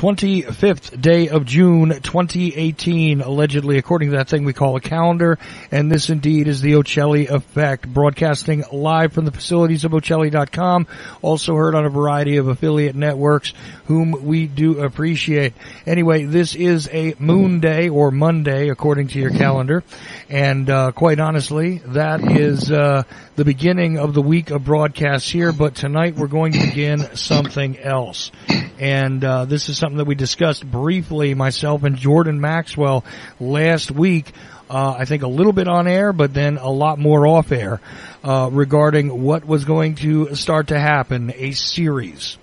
25th day of June 2018, allegedly, according to that thing we call a calendar. And this indeed is the Ocelli Effect, broadcasting live from the facilities of Ocelli.com, also heard on a variety of affiliate networks, whom we do appreciate. Anyway, this is a moon day or Monday, according to your calendar. And, uh, quite honestly, that is, uh, the beginning of the week of broadcasts here, but tonight we're going to begin something else. And, uh, this is something that we discussed briefly, myself and Jordan Maxwell last week. Uh, I think a little bit on air, but then a lot more off air, uh, regarding what was going to start to happen, a series.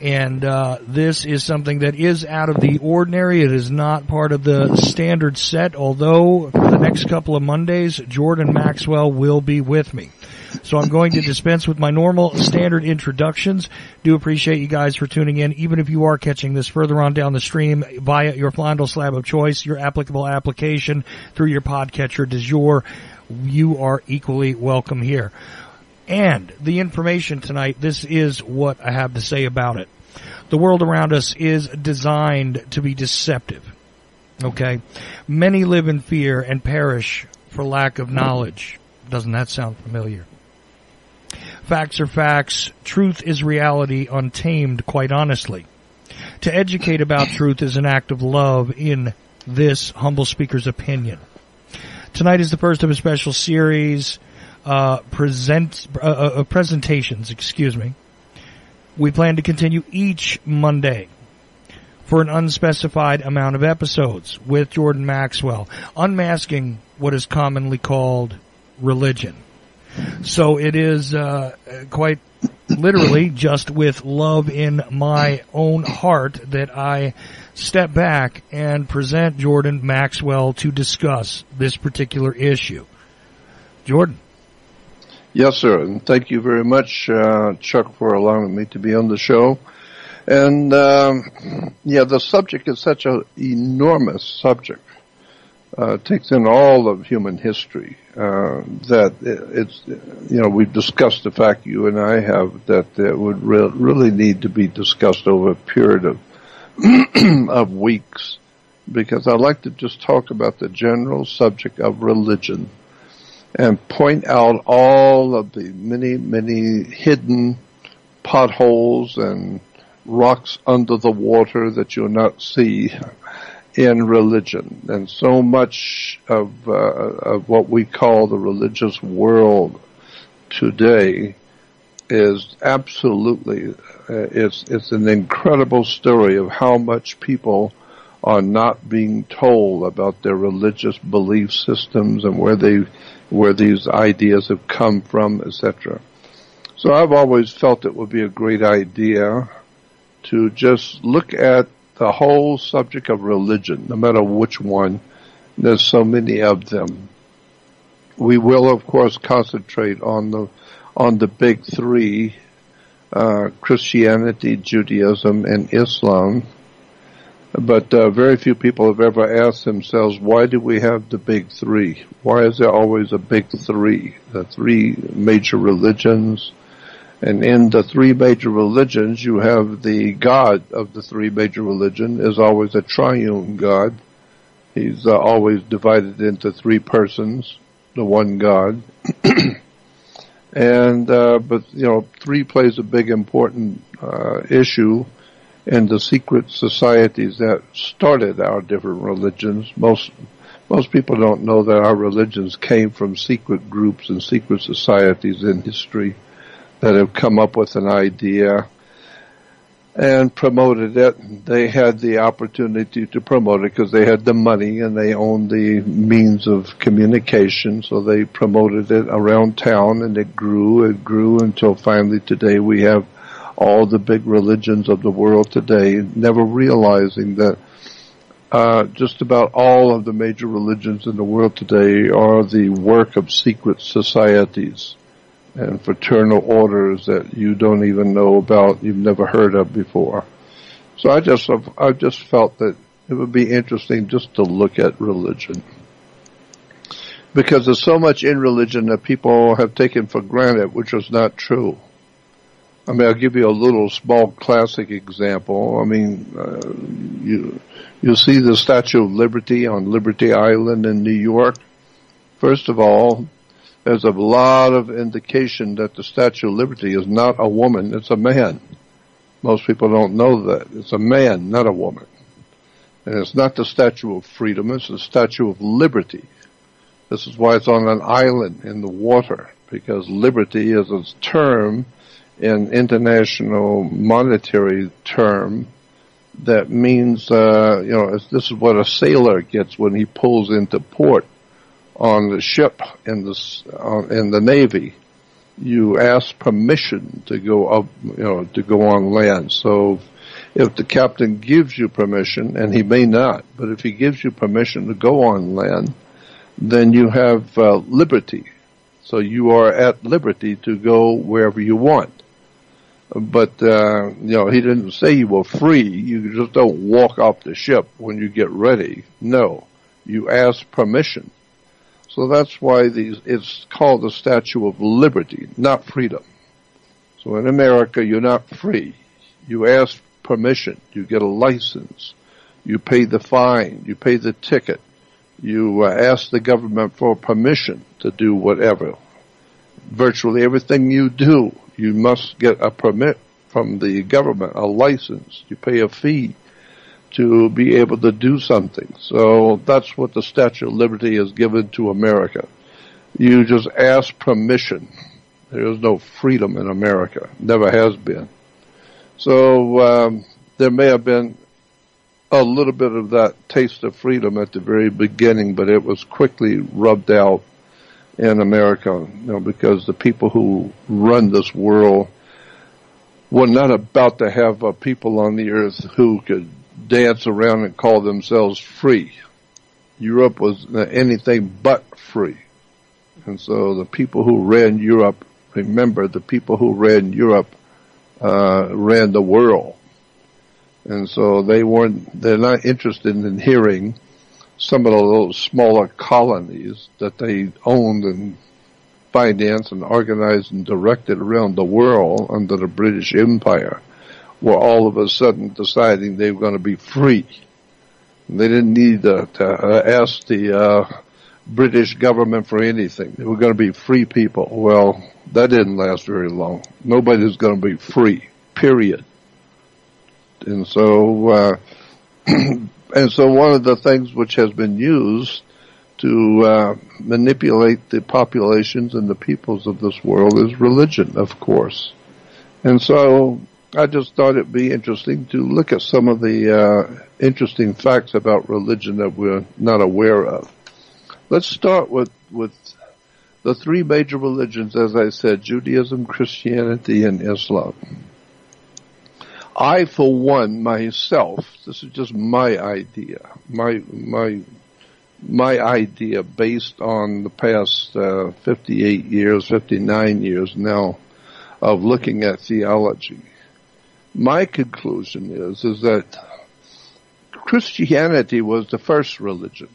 And, uh, this is something that is out of the ordinary. It is not part of the standard set, although for the next couple of Mondays, Jordan Maxwell will be with me. So I'm going to dispense with my normal standard introductions. Do appreciate you guys for tuning in, even if you are catching this further on down the stream via your Flondel slab of choice, your applicable application through your podcatcher du jour. You are equally welcome here. And the information tonight, this is what I have to say about it. The world around us is designed to be deceptive. Okay? Many live in fear and perish for lack of knowledge. Doesn't that sound familiar? Facts are facts. Truth is reality untamed, quite honestly. To educate about truth is an act of love in this humble speaker's opinion. Tonight is the first of a special series, uh, present, uh, uh, presentations, excuse me. We plan to continue each Monday for an unspecified amount of episodes with Jordan Maxwell, unmasking what is commonly called religion. So it is uh, quite literally just with love in my own heart that I step back and present Jordan Maxwell to discuss this particular issue. Jordan. Yes, sir, and thank you very much, uh, Chuck, for allowing me to be on the show. And um, yeah, the subject is such an enormous subject uh, takes in all of human history. Uh, that it's, you know, we've discussed the fact you and I have that it would re- really need to be discussed over a period of of weeks, because I'd like to just talk about the general subject of religion and point out all of the many, many hidden potholes and rocks under the water that you'll not see in religion, and so much of uh, of what we call the religious world today is absolutely uh, it's it's an incredible story of how much people are not being told about their religious belief systems and where they where these ideas have come from, etc. So I've always felt it would be a great idea to just look at the whole subject of religion, no matter which one. There's so many of them. We will, of course, concentrate on the on the big three: uh, Christianity, Judaism, and Islam. But uh, very few people have ever asked themselves, why do we have the big three? Why is there always a big three? The three major religions, and in the three major religions, you have the God of the three major religions is always a triune God. He's uh, always divided into three persons, the one God. and, uh, but, you know, three plays a big important, uh, issue in the secret societies that started our different religions. Most, most people don't know that our religions came from secret groups and secret societies in history that have come up with an idea and promoted it. They had the opportunity to promote it because they had the money and they owned the means of communication. So they promoted it around town and it grew, it grew until finally today we have all the big religions of the world today, never realizing that uh, just about all of the major religions in the world today are the work of secret societies and fraternal orders that you don't even know about, you've never heard of before. So I just, I just felt that it would be interesting just to look at religion. Because there's so much in religion that people have taken for granted, which was not true. I mean, I'll give you a little small classic example. I mean, uh, you you see the Statue of Liberty on Liberty Island in New York. First of all, there's a lot of indication that the Statue of Liberty is not a woman; it's a man. Most people don't know that it's a man, not a woman, and it's not the Statue of Freedom; it's the Statue of Liberty. This is why it's on an island in the water because liberty is a term in international monetary term that means, uh, you know, this is what a sailor gets when he pulls into port on the ship in the uh, in the navy. You ask permission to go up, you know, to go on land. So, if the captain gives you permission, and he may not, but if he gives you permission to go on land, then you have uh, liberty. So you are at liberty to go wherever you want. But, uh, you know, he didn't say you were free. You just don't walk off the ship when you get ready. No. You ask permission. So that's why these, it's called the Statue of Liberty, not freedom. So in America, you're not free. You ask permission. You get a license. You pay the fine. You pay the ticket. You uh, ask the government for permission to do whatever. Virtually everything you do you must get a permit from the government, a license. You pay a fee to be able to do something. So that's what the Statue of Liberty has given to America. You just ask permission. There is no freedom in America. Never has been. So um, there may have been a little bit of that taste of freedom at the very beginning, but it was quickly rubbed out in America, you know, because the people who run this world were not about to have uh, people on the earth who could dance around and call themselves free. Europe was anything but free. And so the people who ran Europe, remember the people who ran Europe, uh, ran the world. And so they weren't, they're not interested in hearing some of those smaller colonies that they owned and financed and organized and directed around the world under the British Empire were all of a sudden deciding they were going to be free. They didn't need to, to uh, ask the uh, British government for anything. They were going to be free people. Well, that didn't last very long. Nobody's going to be free, period. And so, uh, And so one of the things which has been used to uh, manipulate the populations and the peoples of this world is religion, of course. And so I just thought it'd be interesting to look at some of the uh, interesting facts about religion that we're not aware of. Let's start with with the three major religions, as I said: Judaism, Christianity, and Islam. I, for one, myself, this is just my idea, my my my idea based on the past uh, 58 years, 59 years now of looking at theology. My conclusion is is that Christianity was the first religion.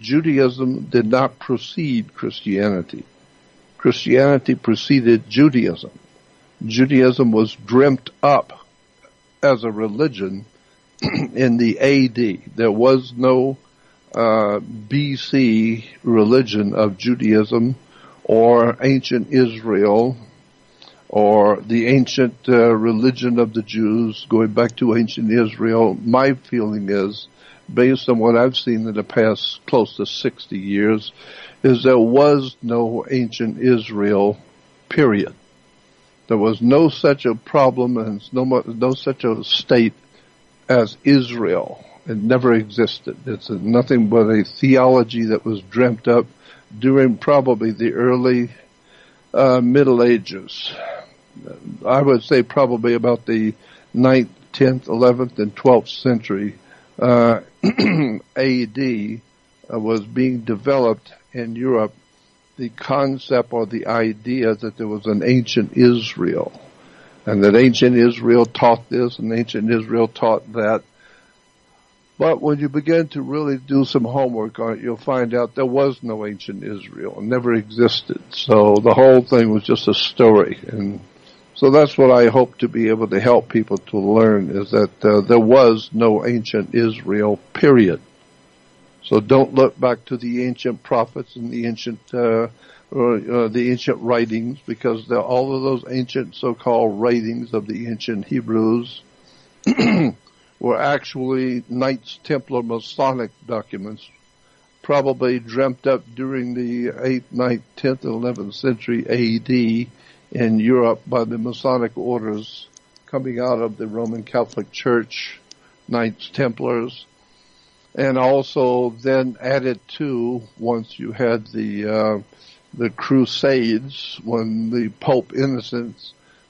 Judaism did not precede Christianity. Christianity preceded Judaism. Judaism was dreamt up as a religion in the AD. There was no uh, BC religion of Judaism or ancient Israel or the ancient uh, religion of the Jews going back to ancient Israel. My feeling is, based on what I've seen in the past close to 60 years, is there was no ancient Israel, period. There was no such a problem and no, no such a state as Israel. It never existed. It's nothing but a theology that was dreamt up during probably the early uh, Middle Ages. I would say probably about the 9th, 10th, 11th, and 12th century uh, AD uh, was being developed in Europe the concept or the idea that there was an ancient Israel and that ancient Israel taught this and ancient Israel taught that. But when you begin to really do some homework on it, you'll find out there was no ancient Israel. It never existed. So the whole thing was just a story. And So that's what I hope to be able to help people to learn is that uh, there was no ancient Israel, period. So don't look back to the ancient prophets and the ancient uh, or, uh, the ancient writings because all of those ancient so-called writings of the ancient Hebrews were actually Knights Templar Masonic documents, probably dreamt up during the 8th, 9th, 10th, and 11th century AD in Europe by the Masonic orders coming out of the Roman Catholic Church, Knights Templars, and also then added to once you had the uh, the Crusades when the Pope Innocent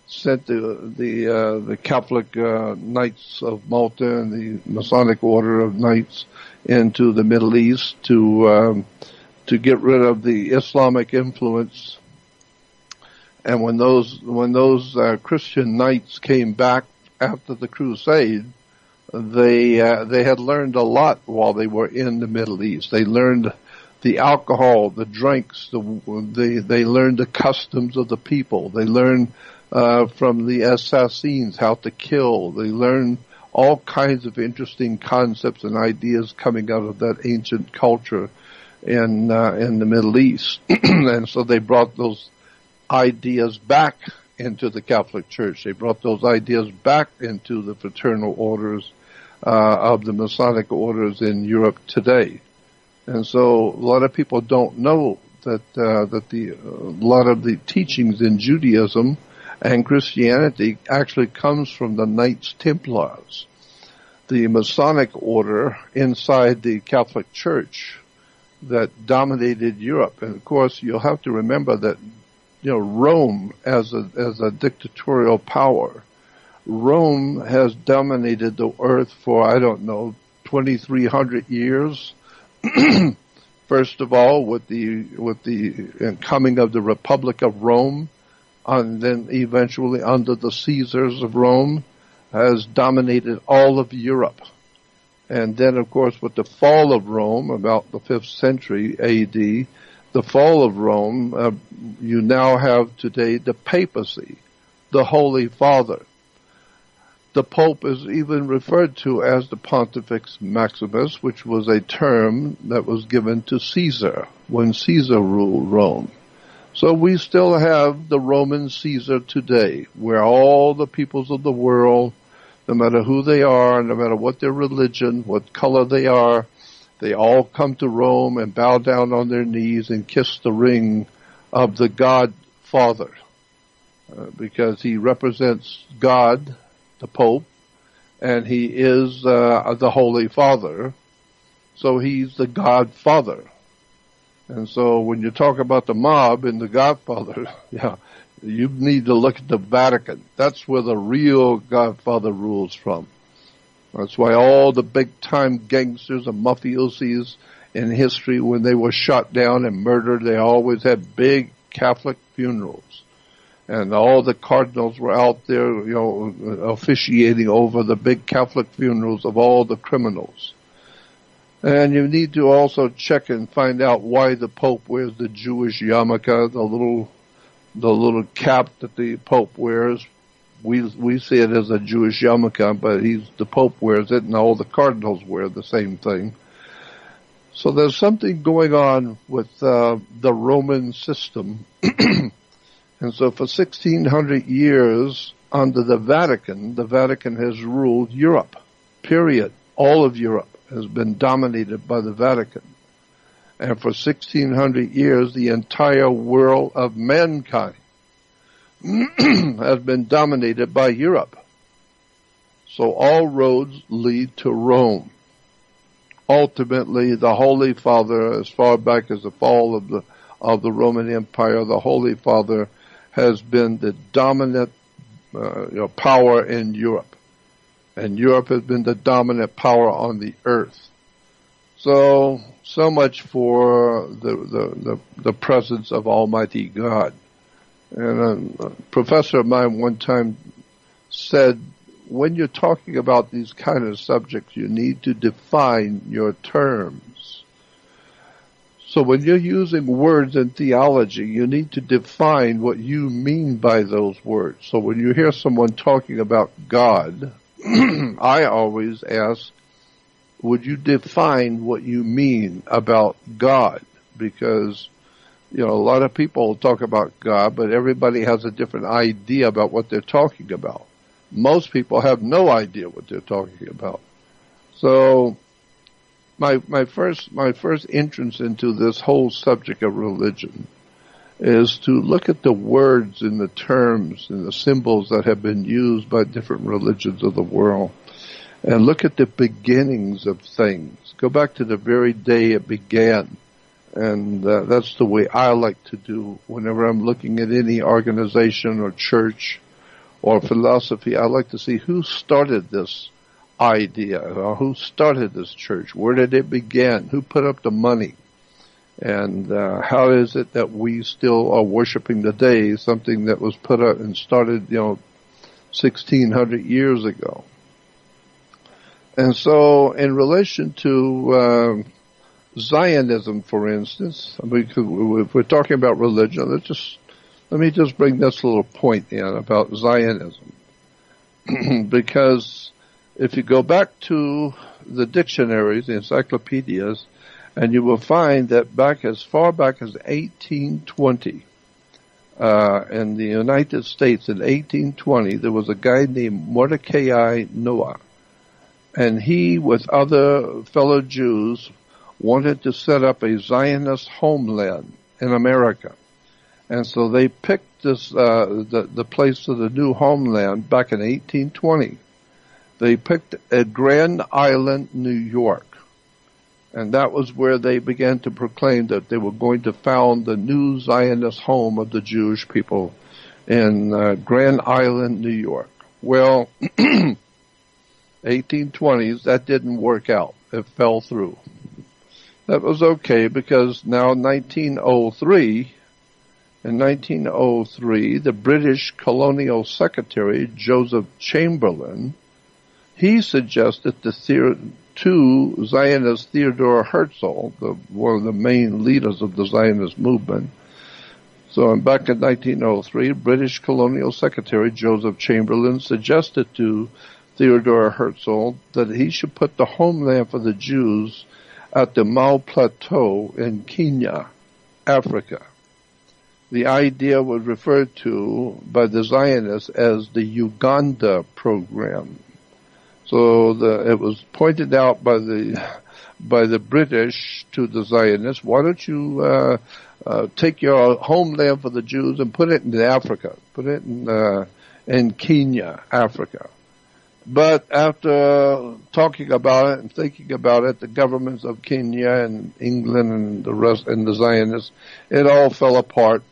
sent the the uh, the Catholic uh, Knights of Malta and the Masonic Order of Knights into the Middle East to um, to get rid of the Islamic influence. And when those when those uh, Christian knights came back after the Crusade, they uh, they had learned a lot while they were in the Middle East. They learned the alcohol, the drinks, the, they they learned the customs of the people. They learned uh, from the assassins how to kill. They learned all kinds of interesting concepts and ideas coming out of that ancient culture in uh, in the Middle East, and so they brought those ideas back into the Catholic Church. They brought those ideas back into the fraternal orders uh, of the Masonic orders in Europe today. And so a lot of people don't know that uh, that the a lot of the teachings in Judaism and Christianity actually comes from the Knights Templars, the Masonic order inside the Catholic Church that dominated Europe. And of course, you'll have to remember that you know Rome as a as a dictatorial power Rome has dominated the earth for, I don't know, 2300 years. First of all, with the, with the uh, coming of the Republic of Rome, and then eventually under the Caesars of Rome, has dominated all of Europe. And then, of course, with the fall of Rome, about the 5th century AD, the fall of Rome, uh, you now have today the papacy, the Holy Father the Pope is even referred to as the Pontifex Maximus, which was a term that was given to Caesar when Caesar ruled Rome. So we still have the Roman Caesar today, where all the peoples of the world, no matter who they are, no matter what their religion, what color they are, they all come to Rome and bow down on their knees and kiss the ring of the God Father. Uh, because he represents God the Pope, and he is uh, the Holy Father. So he's the Godfather. And so when you talk about the mob and the Godfather, yeah, you need to look at the Vatican. That's where the real Godfather rules from. That's why all the big time gangsters and mafiosis in history, when they were shot down and murdered, they always had big Catholic funerals and all the cardinals were out there, you know, officiating over the big Catholic funerals of all the criminals. And you need to also check and find out why the Pope wears the Jewish yarmulke, the little, the little cap that the Pope wears. We we see it as a Jewish yarmulke, but he's the Pope wears it, and all the cardinals wear the same thing. So there's something going on with uh, the Roman system And so for 1600 years under the Vatican, the Vatican has ruled Europe. Period. All of Europe has been dominated by the Vatican. And for 1600 years, the entire world of mankind has been dominated by Europe. So all roads lead to Rome. Ultimately, the Holy Father, as far back as the fall of the, of the Roman Empire, the Holy Father has been the dominant uh, you know, power in Europe. And Europe has been the dominant power on the earth. So, so much for the, the, the, the presence of Almighty God. And a, professor of mine one time said, when you're talking about these kind of subjects, you need to define your terms. So when you're using words in theology, you need to define what you mean by those words. So when you hear someone talking about God, I always ask, would you define what you mean about God? Because, you know, a lot of people talk about God, but everybody has a different idea about what they're talking about. Most people have no idea what they're talking about. So, my, my first, my first entrance into this whole subject of religion is to look at the words and the terms and the symbols that have been used by different religions of the world and look at the beginnings of things. Go back to the very day it began. And uh, that's the way I like to do whenever I'm looking at any organization or church or philosophy. I like to see who started this idea or who started this church. Where did it begin? Who put up the money? And uh, how is it that we still are worshiping today something that was put up and started, you know, 1600 years ago? And so, in relation to um, Zionism, for instance, if we're talking about religion, let's just let me just bring this little point in about Zionism, because if you go back to the dictionaries, the encyclopedias, and you will find that back as far back as 1820, uh, in the United States in 1820, there was a guy named Mordecai Noah. And he, with other fellow Jews, wanted to set up a Zionist homeland in America. And so they picked this, uh, the, the place of the new homeland back in 1820. They picked at Grand Island, New York. And that was where they began to proclaim that they were going to found the new Zionist home of the Jewish people in uh, Grand Island, New York. Well, 1820s, that didn't work out. It fell through. That was okay because now 1903, in 1903, the British colonial secretary, Joseph Chamberlain, he suggested the to Zionist Theodore Herzl, the, one of the main leaders of the Zionist movement. So back in 1903, British colonial secretary Joseph Chamberlain suggested to Theodore Herzl that he should put the homeland for the Jews at the Mau Plateau in Kenya, Africa. The idea was referred to by the Zionists as the Uganda program. So the, it was pointed out by the by the British to the Zionists, why don't you uh, uh, take your homeland for the Jews and put it in Africa, put it in uh, in Kenya, Africa. But after talking about it and thinking about it, the governments of Kenya and England and the rest and the Zionists, it all fell apart.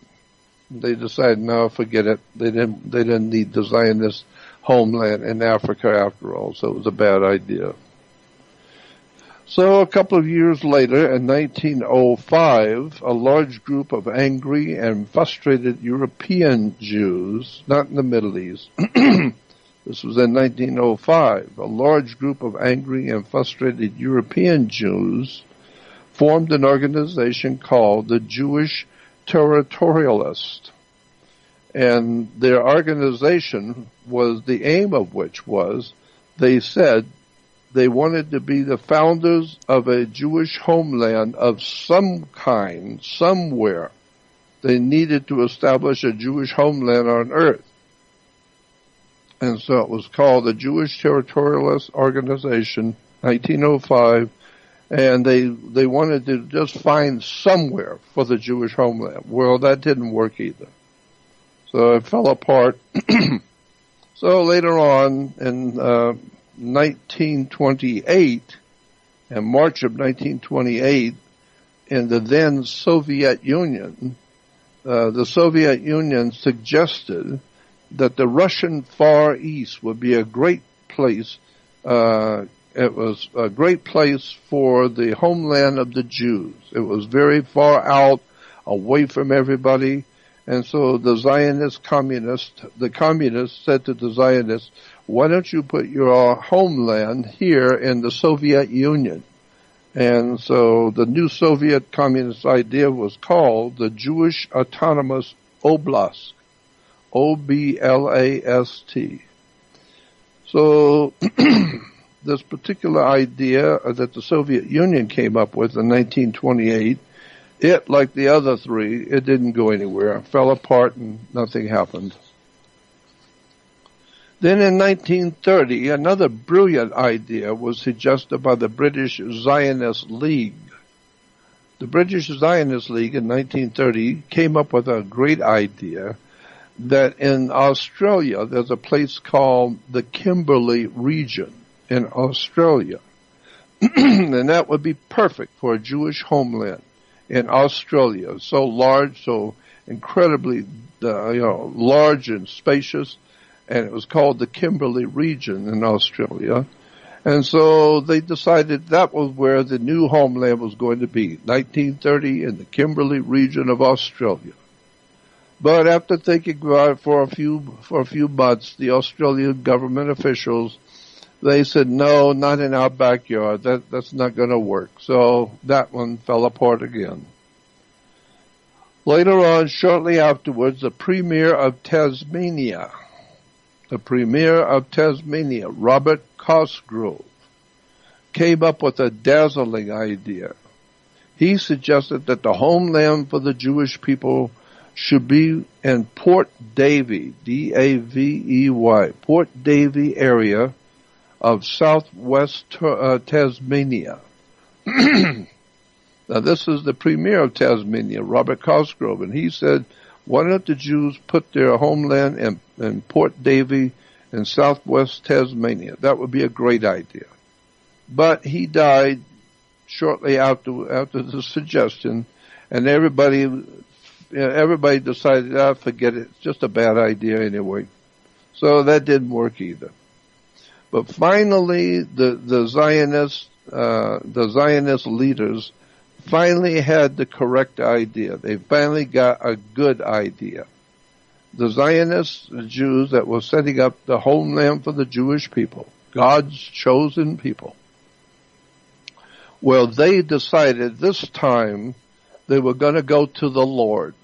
They decided, no, forget it. They didn't. They didn't need the Zionist homeland in Africa after all, so it was a bad idea. So a couple of years later, in 1905, a large group of angry and frustrated European Jews, not in the Middle East, This was in 1905. A large group of angry and frustrated European Jews formed an organization called the Jewish Territorialists. And their organization was the aim of which was they said they wanted to be the founders of a Jewish homeland of some kind, somewhere. They needed to establish a Jewish homeland on earth and so it was called the Jewish Territorialist Organization, 1905, and they they wanted to just find somewhere for the Jewish homeland. Well, that didn't work either, so it fell apart. so later on, in uh, 1928, in March of 1928, in the then Soviet Union, uh, the Soviet Union suggested that the Russian Far East would be a great place. Uh, it was a great place for the homeland of the Jews. It was very far out, away from everybody. And so the Zionist communists, the communists said to the Zionists, why don't you put your homeland here in the Soviet Union? And so the new Soviet communist idea was called the Jewish Autonomous Oblast. O-B-L-A-S-T. So this particular idea that the Soviet Union came up with in 1928, it, like the other three, it didn't go anywhere. It fell apart and nothing happened. Then in 1930, another brilliant idea was suggested by the British Zionist League. The British Zionist League in 1930 came up with a great idea that in Australia there's a place called the Kimberley region in Australia. and that would be perfect for a Jewish homeland in Australia. So large, so incredibly, uh, you know, large and spacious and it was called the Kimberley region in Australia. And so they decided that was where the new homeland was going to be, 1930 in the Kimberley region of Australia. But after thinking about it for a few, for a few months, the Australian government officials, they said, no, not in our backyard. That, that's not going to work. So that one fell apart again. Later on, shortly afterwards, the Premier of Tasmania, the Premier of Tasmania, Robert Cosgrove, came up with a dazzling idea. He suggested that the homeland for the Jewish people should be in Port Davey, D-A-V-E-Y, Port Davey area of southwest uh, Tasmania. now this is the Premier of Tasmania, Robert Cosgrove, and he said why don't the Jews put their homeland in, in Port Davey in southwest Tasmania? That would be a great idea. But he died shortly after after the suggestion, and everybody everybody decided, ah, forget it, it's just a bad idea anyway. So that didn't work either. But finally, the the Zionist uh, the Zionist leaders finally had the correct idea. They finally got a good idea. The Zionists, the Jews that were setting up the homeland for the Jewish people, God's chosen people. Well, they decided this time they were going to go to the Lord.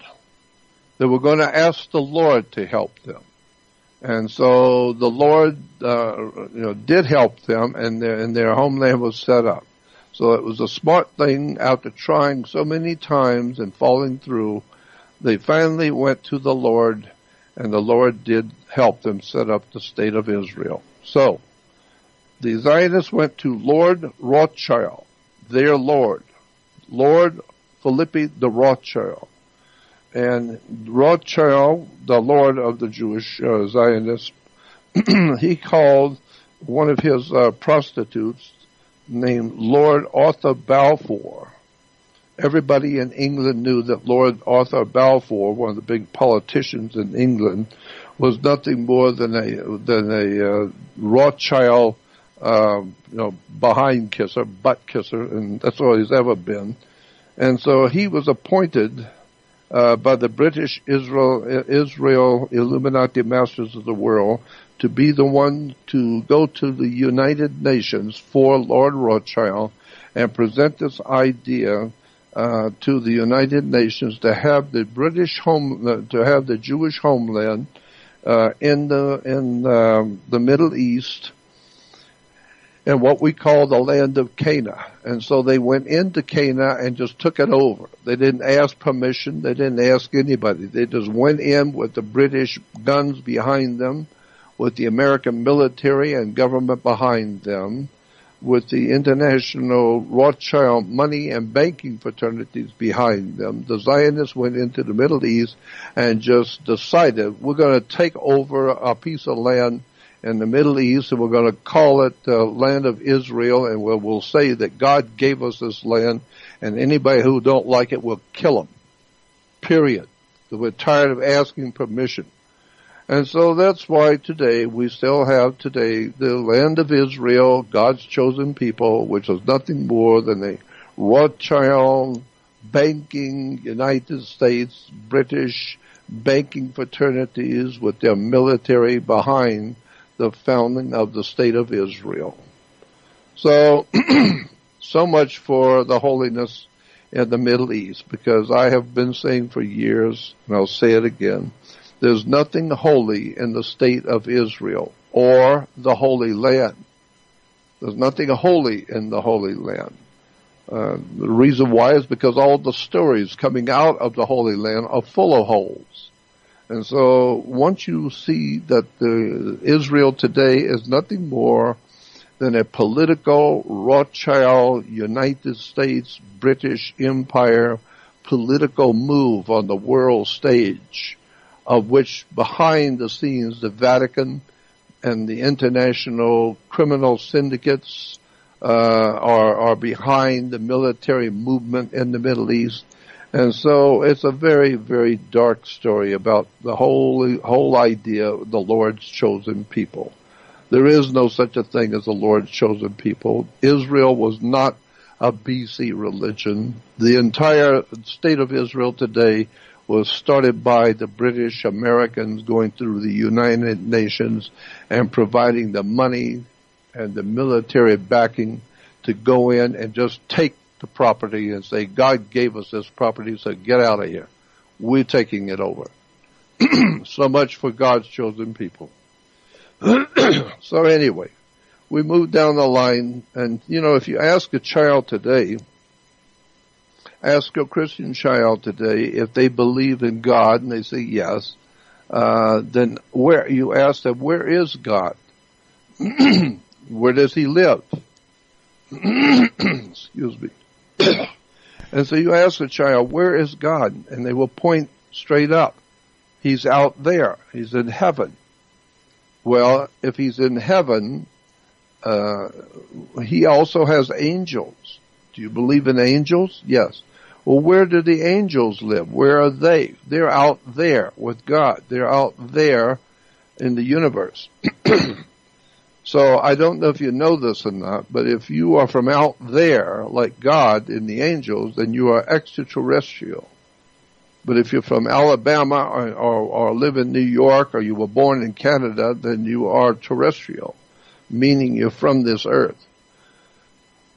They were going to ask the Lord to help them. And so the Lord, uh, you know, did help them and their, and their homeland was set up. So it was a smart thing after trying so many times and falling through. They finally went to the Lord and the Lord did help them set up the state of Israel. So the Zionists went to Lord Rothschild, their Lord, Lord Philippi the Rothschild. And Rothschild, the Lord of the Jewish uh, Zionists, he called one of his uh, prostitutes named Lord Arthur Balfour. Everybody in England knew that Lord Arthur Balfour, one of the big politicians in England, was nothing more than a than a uh, Rothschild, uh, you know, behind kisser, butt kisser, and that's all he's ever been. And so he was appointed uh, by the British Israel Israel Illuminati Masters of the World to be the one to go to the United Nations for Lord Rothschild and present this idea uh, to the United Nations to have the British home uh, to have the Jewish homeland uh, in the in um, the Middle East and what we call the land of Canaan. And so they went into Canaan and just took it over. They didn't ask permission. They didn't ask anybody. They just went in with the British guns behind them with the American military and government behind them, with the international Rothschild money and banking fraternities behind them, the Zionists went into the Middle East and just decided we're going to take over a piece of land in the Middle East and we're going to call it the land of Israel and we'll, we'll say that God gave us this land and anybody who don't like it will kill them. Period. So we're tired of asking permission. And so that's why today we still have today the land of Israel, God's chosen people, which is nothing more than a Rothschild banking United States, British banking fraternities with their military behind the founding of the state of Israel. So So much for the holiness in the Middle East, because I have been saying for years, and I'll say it again, there's nothing holy in the state of Israel or the Holy Land. There's nothing holy in the Holy Land. Uh, the reason why is because all the stories coming out of the Holy Land are full of holes. And so once you see that the Israel today is nothing more than a political Rothschild United States British Empire political move on the world stage of which behind the scenes the Vatican and the international criminal syndicates uh, are are behind the military movement in the Middle East, and so it's a very very dark story about the whole whole idea of the Lord's chosen people. There is no such a thing as the Lord's chosen people. Israel was not a BC religion. The entire state of Israel today was started by the British Americans going through the United Nations and providing the money, and the military backing to go in and just take the property and say, God gave us this property, so get out of here. We're taking it over. so much for God's chosen people. so anyway, we move down the line and, you know, if you ask a child today, ask a Christian child today if they believe in God and they say yes, uh, then where, you ask them, where is God? Where does he live? Excuse me. and so you ask the child, where is God? And they will point straight up. He's out there. He's in heaven. Well, if he's in heaven, uh, he also has angels. Do you believe in angels? Yes. Well, where do the angels live? Where are they? They're out there with God. They're out there in the universe. So I don't know if you know this or not, but if you are from out there, like God in the angels, then you are extraterrestrial. But if you're from Alabama or, or, or live in New York or you were born in Canada, then you are terrestrial, meaning you're from this earth.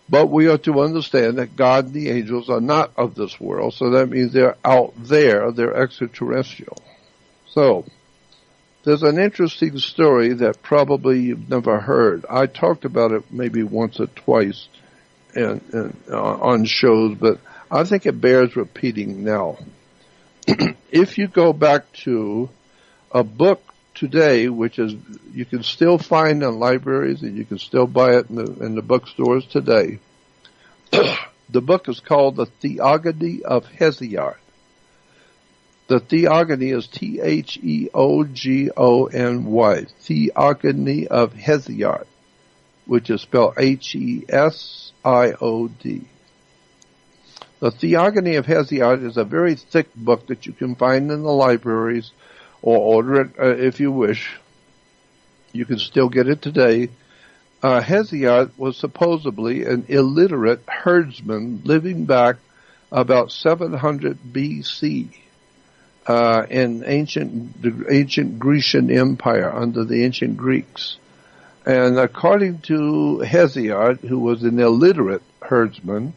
But we are to understand that God and the angels are not of this world, so that means they're out there, they're extraterrestrial. So, there's an interesting story that probably you've never heard. I talked about it maybe once or twice in, in, uh, on shows, but I think it bears repeating now. if you go back to a book today, which is you can still find in libraries and you can still buy it in the, in the bookstores today. the book is called The Theogony of Hesiod. The theogony is T-H-E-O-G-O-N-Y. Theogony of Hesiod, which is spelled H-E-S-I-O-D. The Theogony of Hesiod is a very thick book that you can find in the libraries or order it uh, if you wish. You can still get it today. Uh, Hesiod was supposedly an illiterate herdsman living back about 700 BC uh, in ancient the ancient Grecian Empire under the ancient Greeks. And according to Hesiod, who was an illiterate herdsman,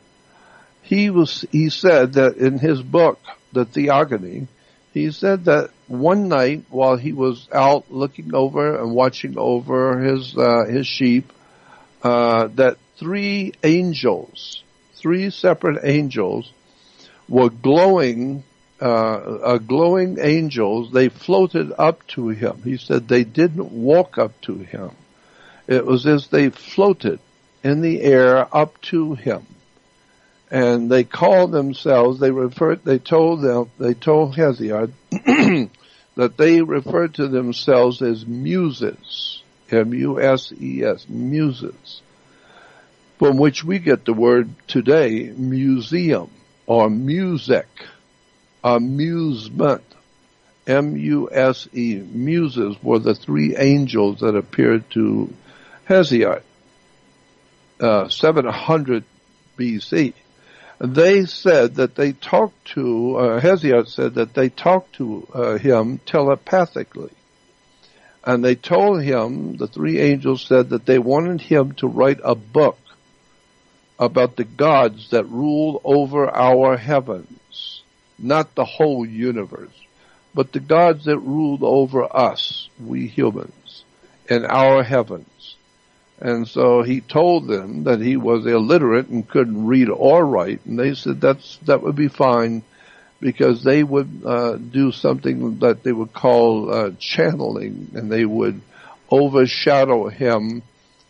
he was he said that in his book, The Theogony, he said that one night while he was out looking over and watching over his uh, his sheep, uh, that three angels, three separate angels, were glowing uh, glowing angels, they floated up to him. He said they didn't walk up to him. It was as they floated in the air up to him. And they called themselves, they referred, they told them, they told Hesiod that they referred to themselves as muses. M-U-S-E-S, muses. From which we get the word today, museum or music amusement. M-U-S-E, muses were the three angels that appeared to Hesiod, uh, 700 BC. They said that they talked to, uh, Hesiod said that they talked to uh, him telepathically. And they told him, the three angels said that they wanted him to write a book about the gods that rule over our heavens, not the whole universe, but the gods that ruled over us, we humans, in our heavens. And so he told them that he was illiterate and couldn't read or write, and they said that's that would be fine because they would uh, do something that they would call uh, channeling, and they would overshadow him,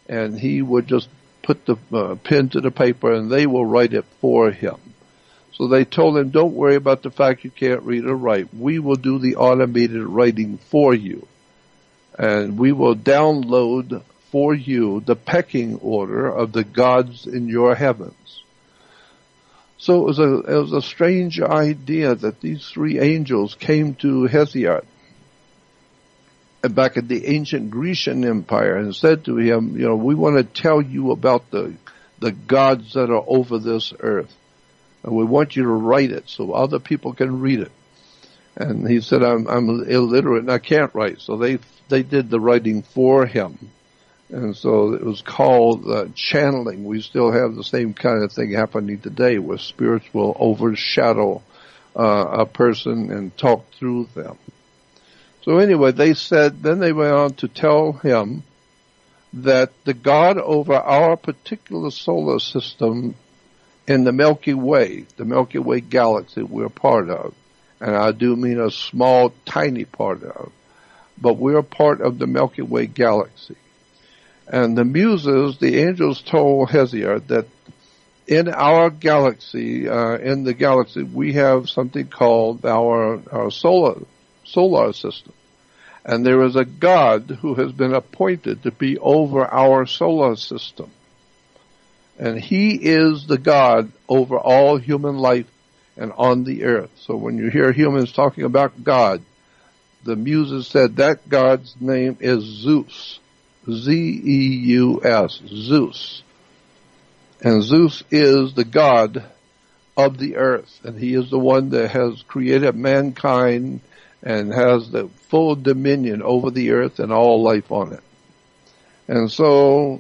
and he would just put the uh, pen to the paper, and they will write it for him. So they told him, "Don't worry about the fact you can't read or write. We will do the automated writing for you, and we will download." For you the pecking order of the gods in your heavens. So it was a it was a strange idea that these three angels came to Hesiod back at the ancient Grecian Empire and said to him, you know, we want to tell you about the the gods that are over this earth. And we want you to write it so other people can read it. And he said, I'm, I'm illiterate and I can't write. So they, they did the writing for him. And so it was called uh, channeling. We still have the same kind of thing happening today where spirits will overshadow uh, a person and talk through them. So anyway, they said, then they went on to tell him that the God over our particular solar system in the Milky Way, the Milky Way galaxy we're part of, and I do mean a small, tiny part of, but we're part of the Milky Way galaxy. And the muses, the angels told Hesiod that in our galaxy, uh, in the galaxy, we have something called our, our solar, solar system. And there is a God who has been appointed to be over our solar system. And he is the God over all human life and on the earth. So when you hear humans talking about God, the muses said that God's name is Zeus. Z-E-U-S, Zeus. And Zeus is the God of the earth, and he is the one that has created mankind and has the full dominion over the earth and all life on it. And so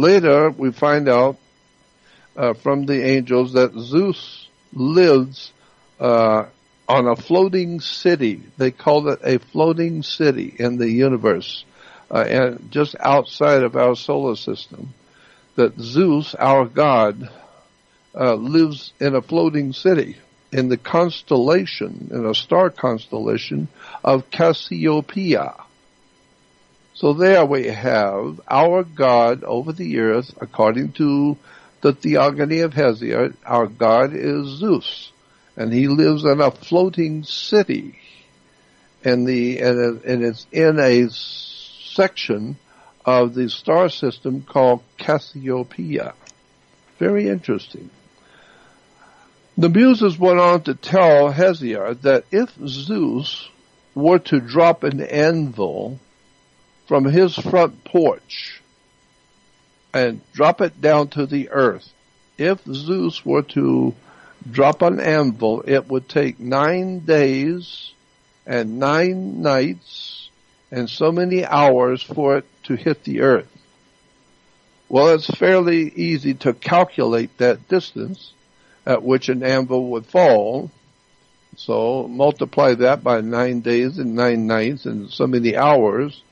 later we find out uh, from the angels that Zeus lives uh, on a floating city. They call it a floating city in the universe uh, and just outside of our solar system, that Zeus, our god, uh, lives in a floating city in the constellation, in a star constellation of Cassiopeia. So there we have our God over the earth, according to the theogony of Hesiod, our God is Zeus, and he lives in a floating city, and the and, and it's in a section of the star system called Cassiopeia. Very interesting. The Muses went on to tell Hesiod that if Zeus were to drop an anvil from his front porch and drop it down to the earth, if Zeus were to drop an anvil, it would take nine days and nine nights and so many hours for it to hit the earth. Well, it's fairly easy to calculate that distance at which an anvil would fall. So multiply that by nine days and nine nights and so many hours.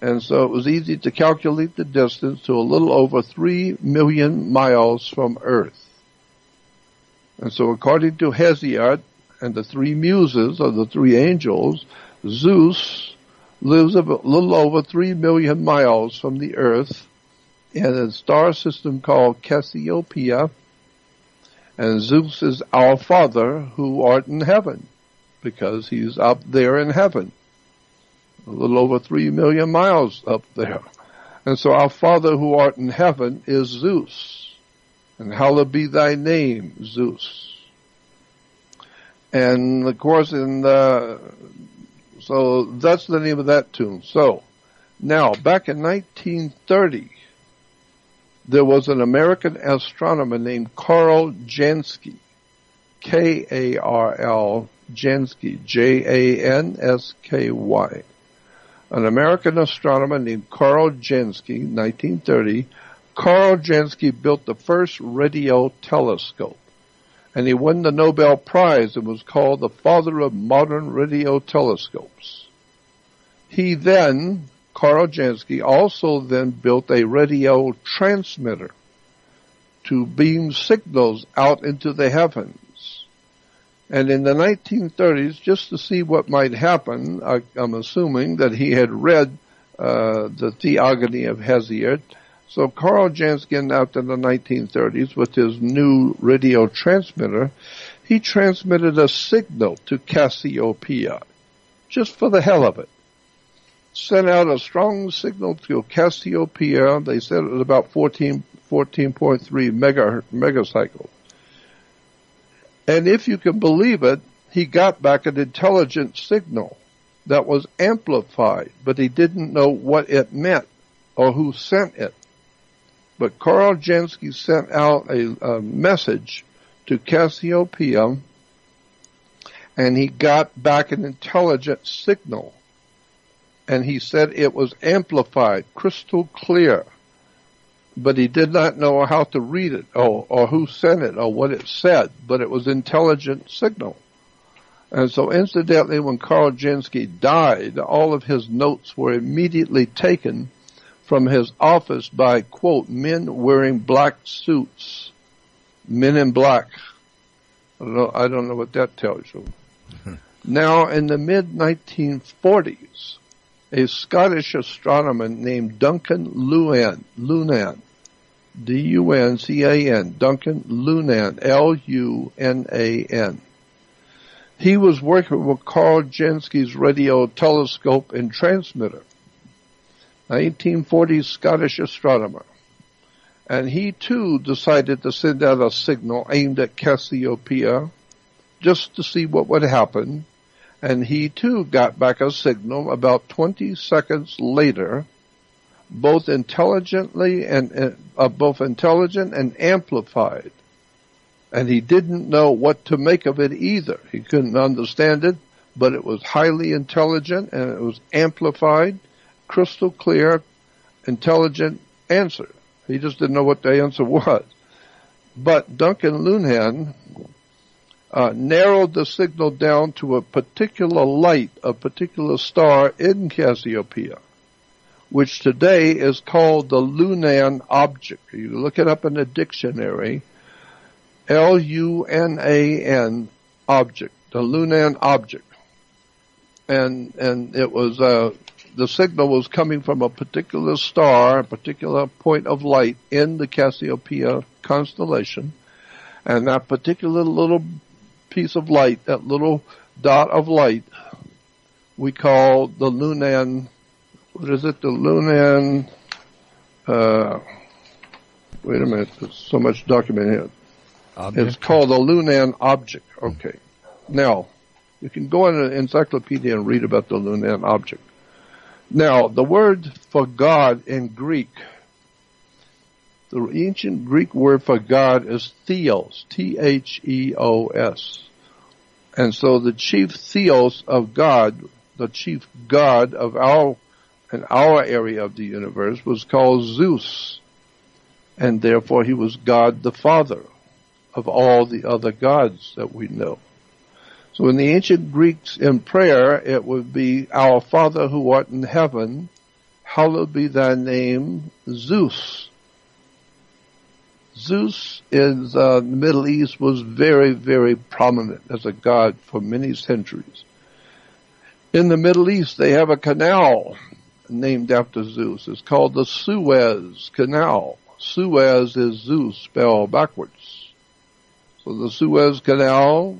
And so it was easy to calculate the distance to a little over three million miles from Earth. And so according to Hesiod and the three muses or the three angels, Zeus lives a little over 3 million miles from the Earth in a star system called Cassiopeia. And Zeus is our Father who art in heaven because he's up there in heaven. A little over 3 million miles up there. And so our Father who art in heaven is Zeus. And hallowed be thy name, Zeus. And of course in the so that's the name of that tune. So now back in 1930, there was an American astronomer named Karl Jansky, K-A-R-L Jansky, J-A-N-S-K-Y. An American astronomer named Karl Jansky, 1930, Karl Jansky built the first radio telescope and he won the Nobel Prize and was called the father of modern radio telescopes. He then, Karl Jansky, also then built a radio transmitter to beam signals out into the heavens. And in the 1930s, just to see what might happen, I, am assuming that he had read uh, the Theogony of Hesiod, so Karl Jansky, out in the 1930s, with his new radio transmitter, he transmitted a signal to Cassiopeia, just for the hell of it. Sent out a strong signal to Cassiopeia. They said it was about 14, 14.3 mega, megacycles. And if you can believe it, he got back an intelligent signal that was amplified, but he didn't know what it meant or who sent it. But Karl Jansky sent out a, a message to Cassiopeia and he got back an intelligent signal. And he said it was amplified, crystal clear. But he did not know how to read it or, or who sent it or what it said, but it was intelligent signal. And so incidentally, when Karl Jansky died, all of his notes were immediately taken from his office by, quote, men wearing black suits. Men in black. I don't know, I don't know what that tells you. now, in the mid 1940s, a Scottish astronomer named Duncan Lunan, Lunan, D-U-N-C-A-N, Duncan Lunan, L-U-N-A-N. He was working with Karl Jansky's radio telescope and transmitter. 1940s Scottish astronomer. And he too decided to send out a signal aimed at Cassiopeia just to see what would happen. And he too got back a signal about 20 seconds later, both intelligently and uh, both intelligent and amplified. And he didn't know what to make of it either. He couldn't understand it, but it was highly intelligent and it was amplified crystal clear, intelligent answer. He just didn't know what the answer was. But Duncan Lunan uh, narrowed the signal down to a particular light, a particular star in Cassiopeia, which today is called the Lunan object. You look it up in the dictionary, L-U-N-A-N object, the Lunan object. And, and it was, uh, the signal was coming from a particular star, a particular point of light in the Cassiopeia constellation, and that particular little piece of light, that little dot of light, we call the Lunan, what is it, the Lunan, uh, wait a minute, there's so much document here. Object. It's called the Lunan object. Okay. Now, you can go in an encyclopedia and read about the Lunan object. Now, the word for God in Greek, the ancient Greek word for God is theos, T-H-E-O-S. And so the chief theos of God, the chief God of our, in our area of the universe was called Zeus. And therefore he was God the Father of all the other gods that we know. So in the ancient Greeks in prayer, it would be, Our Father who art in heaven, hallowed be thy name, Zeus. Zeus in the Middle East was very, very prominent as a god for many centuries. In the Middle East, they have a canal named after Zeus. It's called the Suez Canal. Suez is Zeus spelled backwards. So the Suez Canal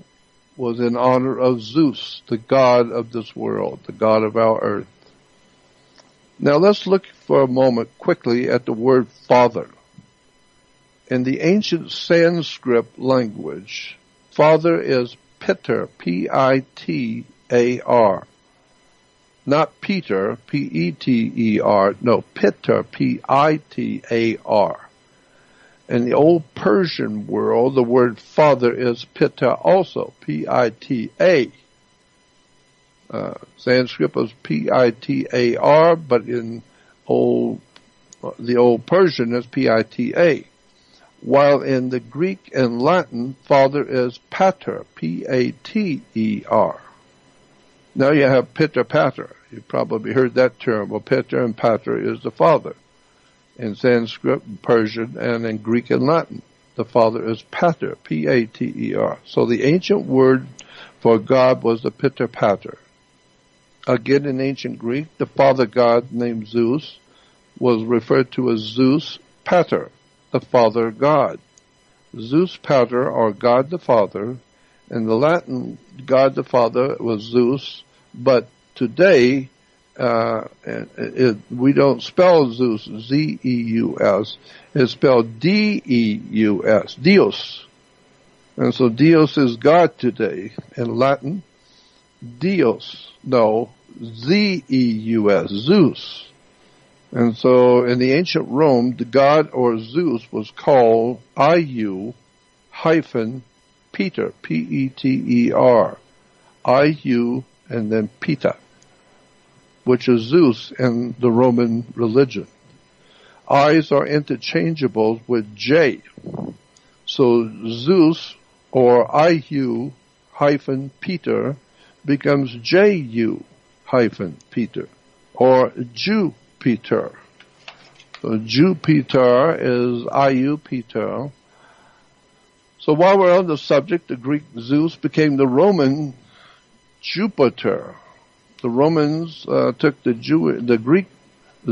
was in honor of Zeus, the god of this world, the god of our earth. Now let's look for a moment quickly at the word father. In the ancient Sanskrit language, father is Pitar, P-I-T-A-R. Not Peter, P-E-T-E-R, no, Pitar, P-I-T-A-R. In the old Persian world, the word father is pita also, P-I-T-A. Uh, Sanskrit was P-I-T-A-R, but in old the old Persian is P-I-T-A, while in the Greek and Latin, Father is Pater, P-A-T-E-R. Now you have Pitter Pater. You probably heard that term. Well, Pitter and Pater is the Father. In Sanskrit, Persian, and in Greek and Latin, the Father is Pater, P-A-T-E-R. So the ancient word for God was the Pitter Pater. Again, in ancient Greek, the father god named Zeus was referred to as Zeus Pater, the father god. Zeus Pater, or God the Father, in the Latin, God the Father was Zeus, but today, uh, it, we don't spell Zeus Z-E-U-S. It's spelled D-E-U-S, Dios. And so Dios is God today. In Latin, Dios, no, Z-E-U-S, Zeus. And so in the ancient Rome, the god or Zeus was called I-U hyphen Peter, P-E-T-E-R. I-U and then Peter, which is Zeus in the Roman religion. I's are interchangeable with J. So Zeus or IU hyphen Peter becomes JU hyphen Peter or Jupiter. So Jupiter is IU Peter. So while we're on the subject, the Greek Zeus became the Roman Jupiter. The Romans uh, took the Jew, the Greek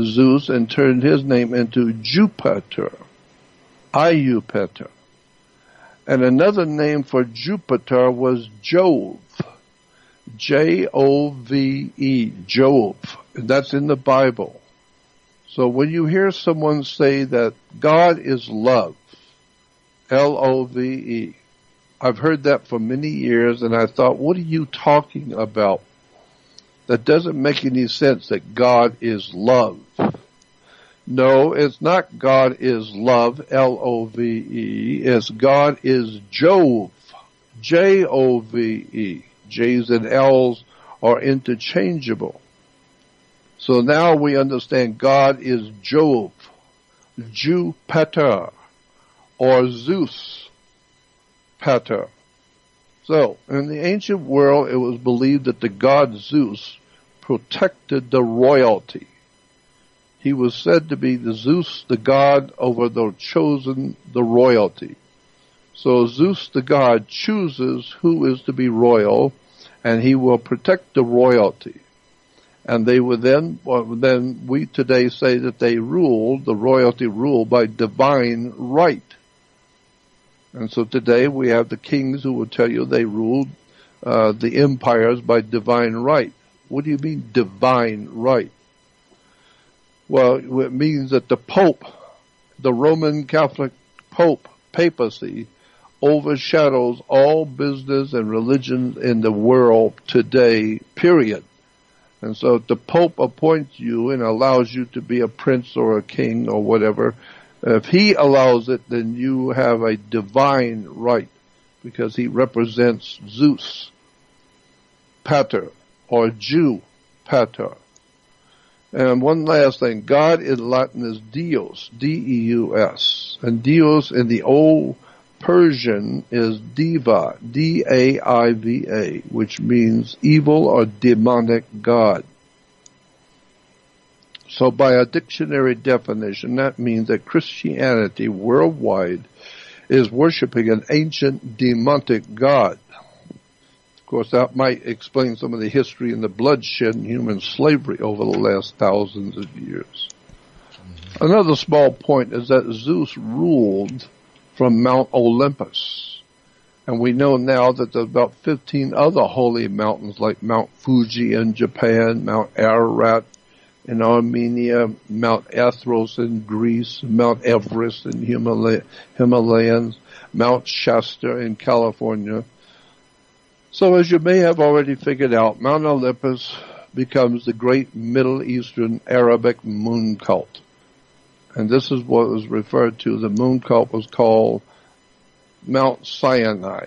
Zeus and turned his name into Jupiter, Iupater. And another name for Jupiter was Jove. J-O-V-E, Jove. And That's in the Bible. So when you hear someone say that God is love, L-O-V-E, I've heard that for many years and I thought, what are you talking about? That doesn't make any sense that God is love. No, it's not God is love, L-O-V-E. It's God is Jove, J-O-V-E. J's and L's are interchangeable. So now we understand God is Jove, Jupiter, or Zeus, Pater. So, in the ancient world, it was believed that the god Zeus protected the royalty. He was said to be the Zeus, the god over the chosen, the royalty. So Zeus, the god, chooses who is to be royal, and he will protect the royalty. And they would then, well, then we today say that they ruled, the royalty ruled by divine right. And so today we have the kings who will tell you they ruled uh, the empires by divine right. What do you mean divine right? Well, it means that the Pope, the Roman Catholic Pope, papacy, overshadows all business and religion in the world today, period. And so if the Pope appoints you and allows you to be a prince or a king or whatever, if he allows it, then you have a divine right because he represents Zeus, Pater, or Jew, Pater. And one last thing, God in Latin is Dios, D-E-U-S. And Dios in the old Persian is Diva, D-A-I-V-A, which means evil or demonic God. So by a dictionary definition, that means that Christianity worldwide is worshiping an ancient demonic God. Of course, that might explain some of the history and the bloodshed and human slavery over the last thousands of years. Another small point is that Zeus ruled from Mount Olympus. And we know now that there's about 15 other holy mountains like Mount Fuji in Japan, Mount Ararat in Armenia, Mount Athos in Greece, Mount Everest in Himalay- Himalayas, Mount Shasta in California, so as you may have already figured out, Mount Olympus becomes the great Middle Eastern Arabic moon cult. And this is what was referred to, the moon cult was called Mount Sinai.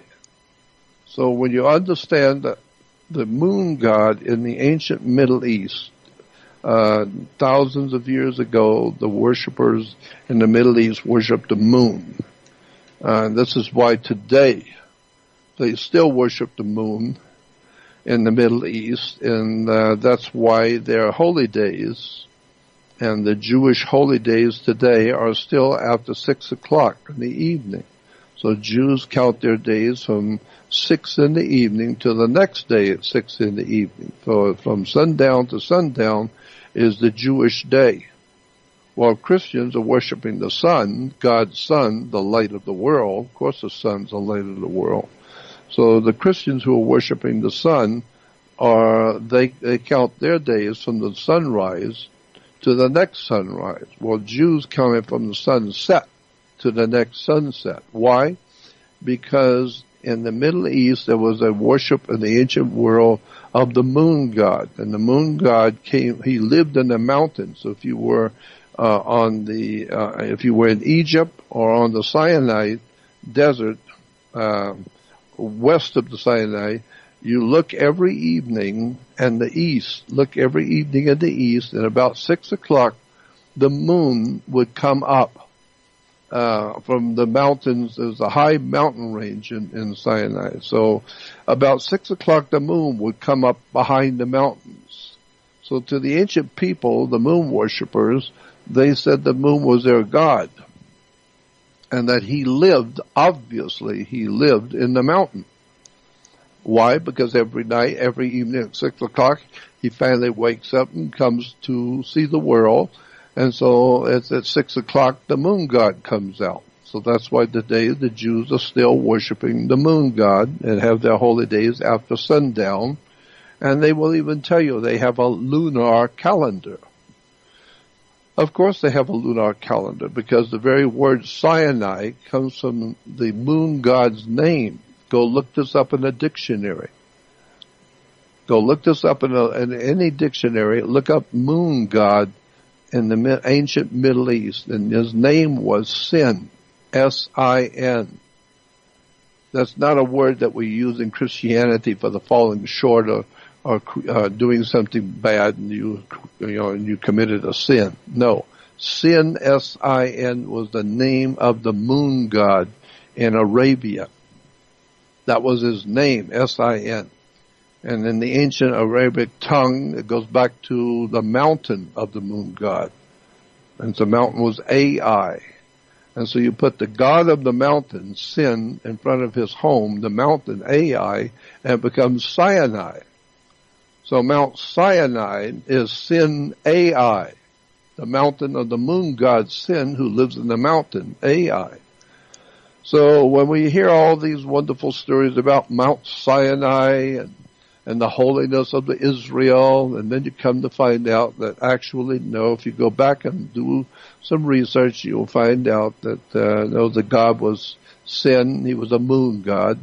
So when you understand that the moon god in the ancient Middle East, uh, thousands of years ago, the worshippers in the Middle East worshiped the moon. Uh, this is why today they still worship the moon in the Middle East, and uh, that's why their holy days and the Jewish holy days today are still after six o'clock in the evening. So Jews count their days from six in the evening to the next day at six in the evening. So from sundown to sundown is the Jewish day. While Christians are worshiping the sun, God's sun, the light of the world. Of course the sun's the light of the world. So the Christians who are worshiping the sun are, they, they count their days from the sunrise to the next sunrise. Well, Jews count it from the sunset to the next sunset. Why? Because in the Middle East there was a worship in the ancient world of the moon god. And the moon god came, he lived in the mountains. So if you were uh, on the, uh, if you were in Egypt or on the Sinai desert, uh, west of the Sinai, you look every evening and the east, look every evening in the east and about six o'clock the moon would come up uh, from the mountains. There's a high mountain range in, in Sinai. So about six o'clock the moon would come up behind the mountains. So to the ancient people, the moon worshippers, they said the moon was their god. And that he lived, obviously, he lived in the mountain. Why? Because every night, every evening at six o'clock, he finally wakes up and comes to see the world. And so it's at six o'clock the moon god comes out. So that's why today the Jews are still worshiping the moon god and have their holy days after sundown. And they will even tell you they have a lunar calendar. Of course they have a lunar calendar because the very word Sinai comes from the moon god's name. Go look this up in a dictionary. Go look this up in, a, in any dictionary. Look up moon god in the ancient Middle East, and his name was Sin, S-I-N. That's not a word that we use in Christianity for the falling short or, or uh, doing something bad and you, you know, and you committed a sin. No. Sin, S-I-N, was the name of the moon god in Arabia. That was his name, S-I-N. And in the ancient Arabic tongue, it goes back to the mountain of the moon god. And the mountain was Ai. And so you put the god of the mountain, Sin, in front of his home, the mountain Ai, and it becomes Sinai. So Mount Sinai is Sin Ai, the mountain of the moon god Sin who lives in the mountain Ai. So when we hear all these wonderful stories about Mount Sinai and, and the holiness of the Israel, and then you come to find out that actually, no, if you go back and do some research, you'll find out that, uh, no, the God was sin. He was a moon god.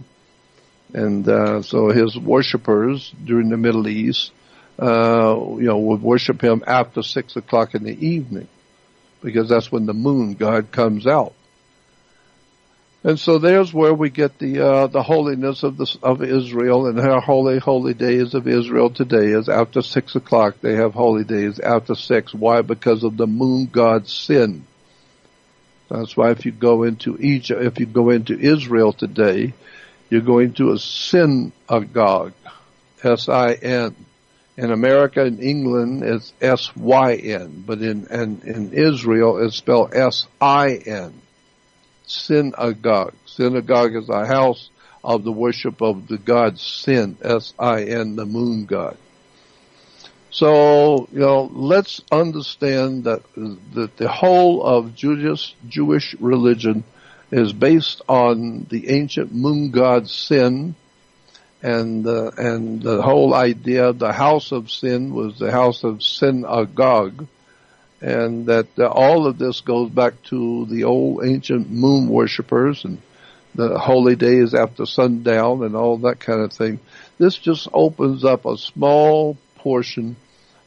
And, uh, so his worshippers during the Middle East, uh, you know, would worship him after six o'clock in the evening because that's when the moon god comes out. And so there's where we get the uh, the holiness of the of Israel and our holy holy days of Israel today is after six o'clock. They have holy days after six. Why? Because of the moon god's sin. That's why if you go into Egypt, if you go into Israel today, you're going to a synagogue, S-I-N. In America and England, it's S-Y-N, but in, in, in Israel, it's spelled S-I-N synagogue. Synagogue is a house of the worship of the god Sin, S-I-N, the moon god. So, you know, let's understand that, that the whole of Jewish, Jewish religion is based on the ancient moon god Sin, and uh, and the whole idea, the house of sin was the house of synagogue, and that uh, all of this goes back to the old ancient moon worshippers and the holy days after sundown and all that kind of thing. This just opens up a small portion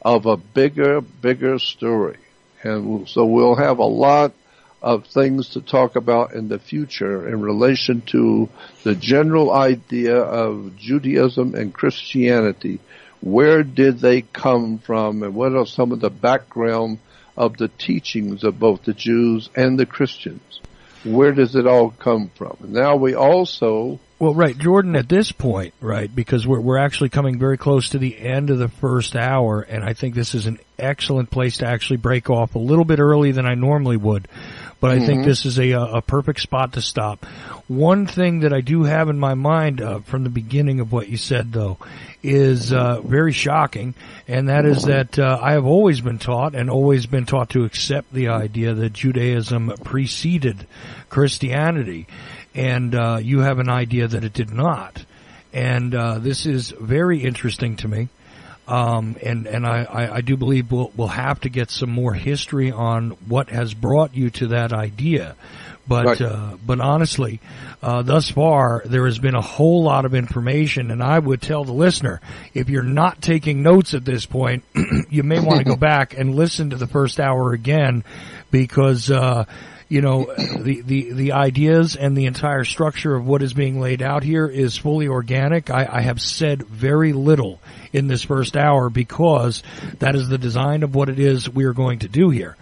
of a bigger, bigger story. And so we'll have a lot of things to talk about in the future in relation to the general idea of Judaism and Christianity Where did they come from and what are some of the background of the teachings of both the Jews and the Christians? Where does it all come from? Now we also well, right, Jordan. At this point, right, because we're we're actually coming very close to the end of the first hour, and I think this is an excellent place to actually break off a little bit early than I normally would. But I mm-hmm. think this is a a perfect spot to stop. One thing that I do have in my mind uh, from the beginning of what you said, though, is uh, very shocking, and that is that uh, I have always been taught and always been taught to accept the idea that Judaism preceded Christianity and uh, you have an idea that it did not. And uh, this is very interesting to me. Um, and and I, I, I, do believe we'll we'll have to get some more history on what has brought you to that idea. But right. uh, but honestly, uh, thus far there has been a whole lot of information, and I would tell the listener if you're not taking notes at this point, you may want to go back and listen to the first hour again because uh, you know, the, the, the ideas and the entire structure of what is being laid out here is fully organic. I, I have said very little in this first hour because that is the design of what it is we are going to do here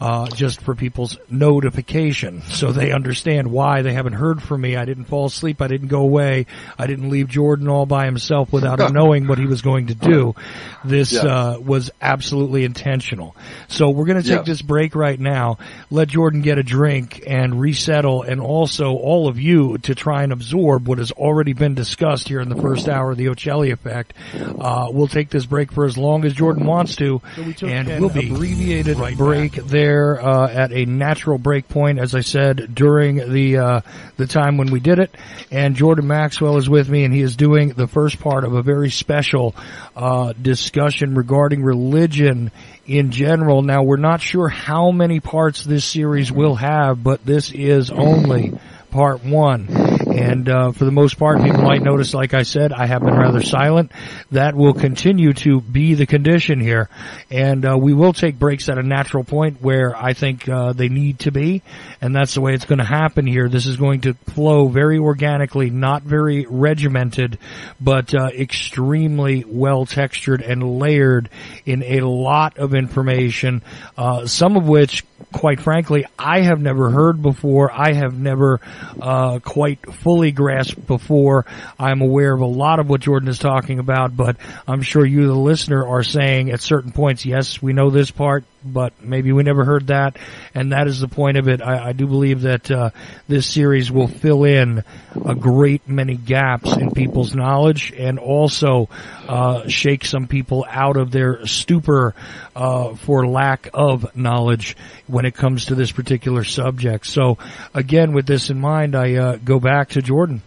uh, just for people's notification, so they understand why they haven't heard from me. I didn't fall asleep. I didn't go away. I didn't leave Jordan all by himself without him knowing what he was going to do. This yes. uh, was absolutely intentional. So we're going to take yes. this break right now. Let Jordan get a drink and resettle, and also all of you to try and absorb what has already been discussed here in the first hour of the Ochelli effect. Uh, we'll take this break for as long as Jordan wants to, so we and we'll be abbreviated right break back. there there uh, at a natural break point, as I said during the uh, the time when we did it. And Jordan Maxwell is with me, and he is doing the first part of a very special uh, discussion regarding religion in general. Now, we're not sure how many parts this series will have, but this is only part one. And uh, for the most part, people might notice, like I said, I have been rather silent. That will continue to be the condition here, and uh, we will take breaks at a natural point where I think uh, they need to be, and that's the way it's going to happen here. This is going to flow very organically, not very regimented, but uh, extremely well textured and layered in a lot of information, uh, some of which quite frankly, I have never heard before. I have never uh, quite fully grasped before. I'm aware of a lot of what Jordan is talking about, but I'm sure you, the listener, are saying at certain points, yes, we know this part but maybe we never heard that, and that is the point of it. I, I do believe that uh, this series will fill in a great many gaps in people's knowledge, and also uh, shake some people out of their stupor uh, for lack of knowledge when it comes to this particular subject. So, again, with this in mind, I uh, go back to Jordan.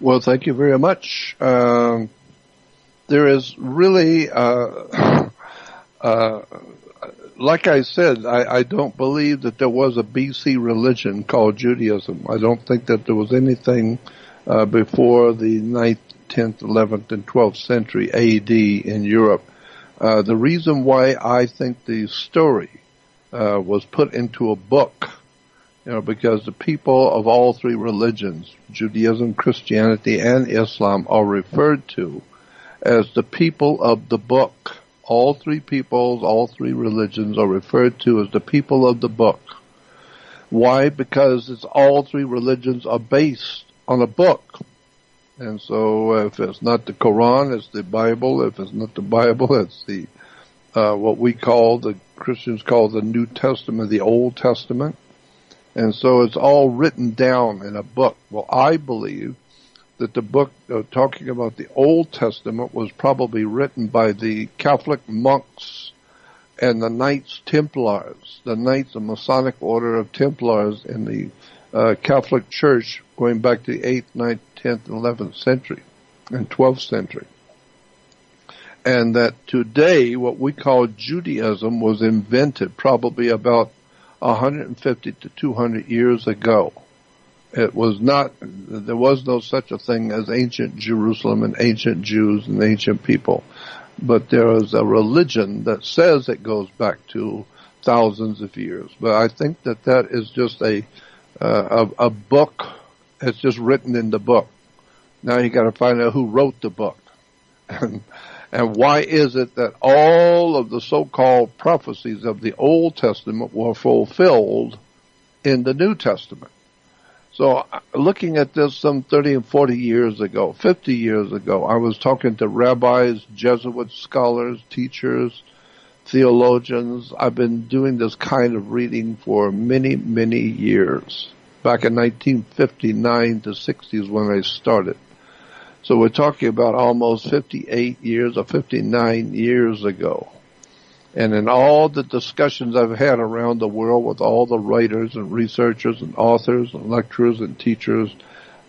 Well, thank you very much. Um, there is really uh, uh, like I said, I, I don't believe that there was a BC religion called Judaism. I don't think that there was anything uh, before the 9th, 10th, 11th, and 12th century AD in Europe. Uh, the reason why I think the story uh, was put into a book, you know, because the people of all three religions, Judaism, Christianity, and Islam, are referred to as the people of the book all three peoples, all three religions are referred to as the people of the book. Why? Because it's all three religions are based on a book. And so if it's not the Quran, it's the Bible. If it's not the Bible, it's the, uh, what we call, the Christians call the New Testament, the Old Testament. And so it's all written down in a book. Well, I believe that the book uh, talking about the Old Testament was probably written by the Catholic monks and the Knights Templars, the Knights, the Masonic Order of Templars in the uh, Catholic Church going back to the 8th, 9th, 10th, 11th century and 12th century. And that today what we call Judaism was invented probably about 150 to 200 years ago it was not, there was no such a thing as ancient Jerusalem and ancient Jews and ancient people. But there is a religion that says it goes back to thousands of years. But I think that that is just a, uh, a, a book. It's just written in the book. Now you gotta find out who wrote the book. And, and why is it that all of the so-called prophecies of the Old Testament were fulfilled in the New Testament? So uh, looking at this some 30 and 40 years ago, 50 years ago, I was talking to rabbis, Jesuit scholars, teachers, theologians. I've been doing this kind of reading for many, many years. Back in 1959 to 60s when I started. So we're talking about almost 58 years or 59 years ago. And in all the discussions I've had around the world with all the writers and researchers and authors and lecturers and teachers,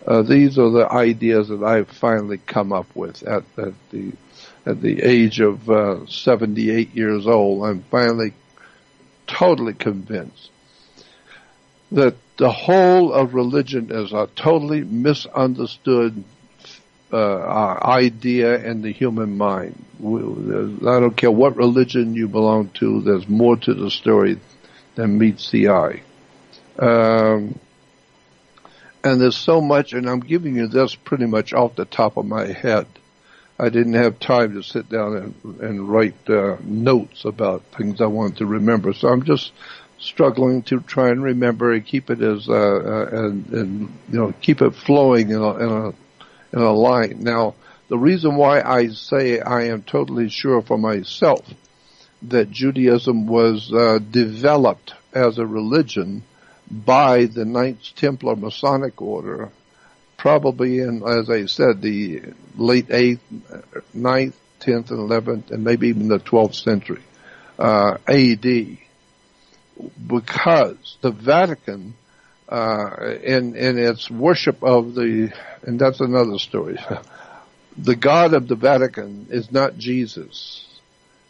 uh, these are the ideas that I've finally come up with at, at the at the age of uh, 78 years old. I'm finally totally convinced that the whole of religion is a totally misunderstood uh, idea in the human mind. I don't care what religion you belong to, there's more to the story than meets the eye. Um, and there's so much, and I'm giving you this pretty much off the top of my head. I didn't have time to sit down and, and write uh, notes about things I wanted to remember, so I'm just struggling to try and remember and keep it as uh, uh, and, and you know keep it flowing in a, in a in a line. Now, the reason why I say I am totally sure for myself that Judaism was uh, developed as a religion by the Knights Templar Masonic Order, probably in, as I said, the late 8th, 9th, 10th, and 11th, and maybe even the 12th century uh, AD, because the Vatican uh, in in its worship of the, and that's another story. the God of the Vatican is not Jesus.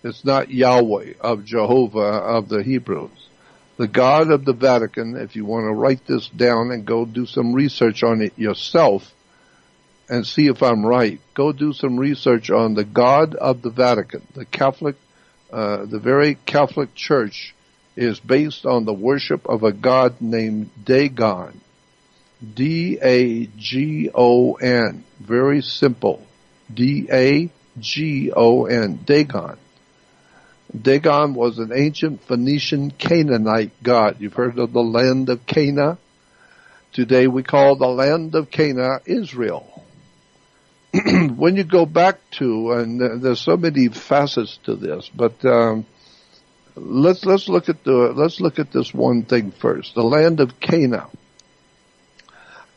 It's not Yahweh of Jehovah of the Hebrews. The God of the Vatican, if you want to write this down and go do some research on it yourself and see if I'm right, go do some research on the God of the Vatican, the Catholic, uh, the very Catholic Church is based on the worship of a god named Dagon. D-A-G-O-N. Very simple. D-A-G-O-N. Dagon. Dagon was an ancient Phoenician Canaanite god. You've heard of the land of Cana? Today we call the land of Cana Israel. when you go back to, and there's so many facets to this, but um, let's let's look at the let's look at this one thing first. The land of Canaan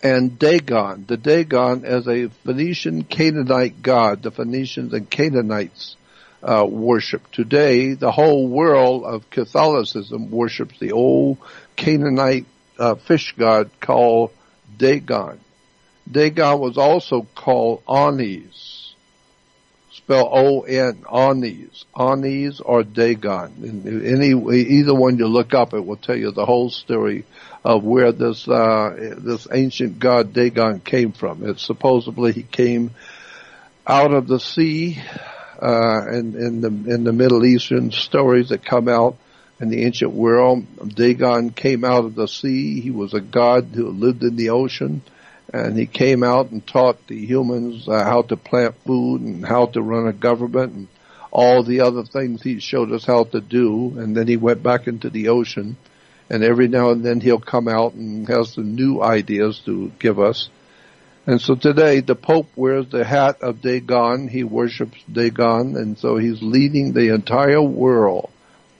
and Dagon. The Dagon as a Phoenician Canaanite god. The Phoenicians and Canaanites uh, worship today. The whole world of Catholicism worships the old Canaanite uh, fish god called Dagon. Dagon was also called Oannes spell O-N, Oannes, Oannes or Dagon. any, either one you look up, it will tell you the whole story of where this, uh, this ancient god Dagon came from. It's supposedly he came out of the sea, uh, in, in the, in the Middle Eastern stories that come out in the ancient world. Dagon came out of the sea. He was a god who lived in the ocean and he came out and taught the humans uh, how to plant food and how to run a government and all the other things he showed us how to do. And then he went back into the ocean, and every now and then he'll come out and has some new ideas to give us. And so today the Pope wears the hat of Dagon. He worships Dagon, and so he's leading the entire world.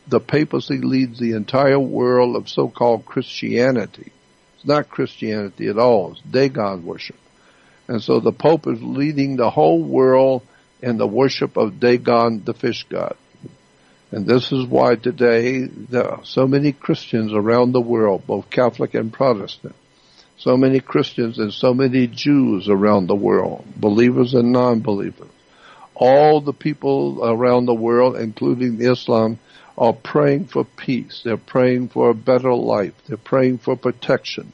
The papacy leads the entire world of so-called Christianity not Christianity at all. It's Dagon worship. And so the Pope is leading the whole world in the worship of Dagon, the fish god. And this is why today there are so many Christians around the world, both Catholic and Protestant. So many Christians and so many Jews around the world, believers and non-believers. All the people around the world, including Islam, are praying for peace. They're praying for a better life. They're praying for protection.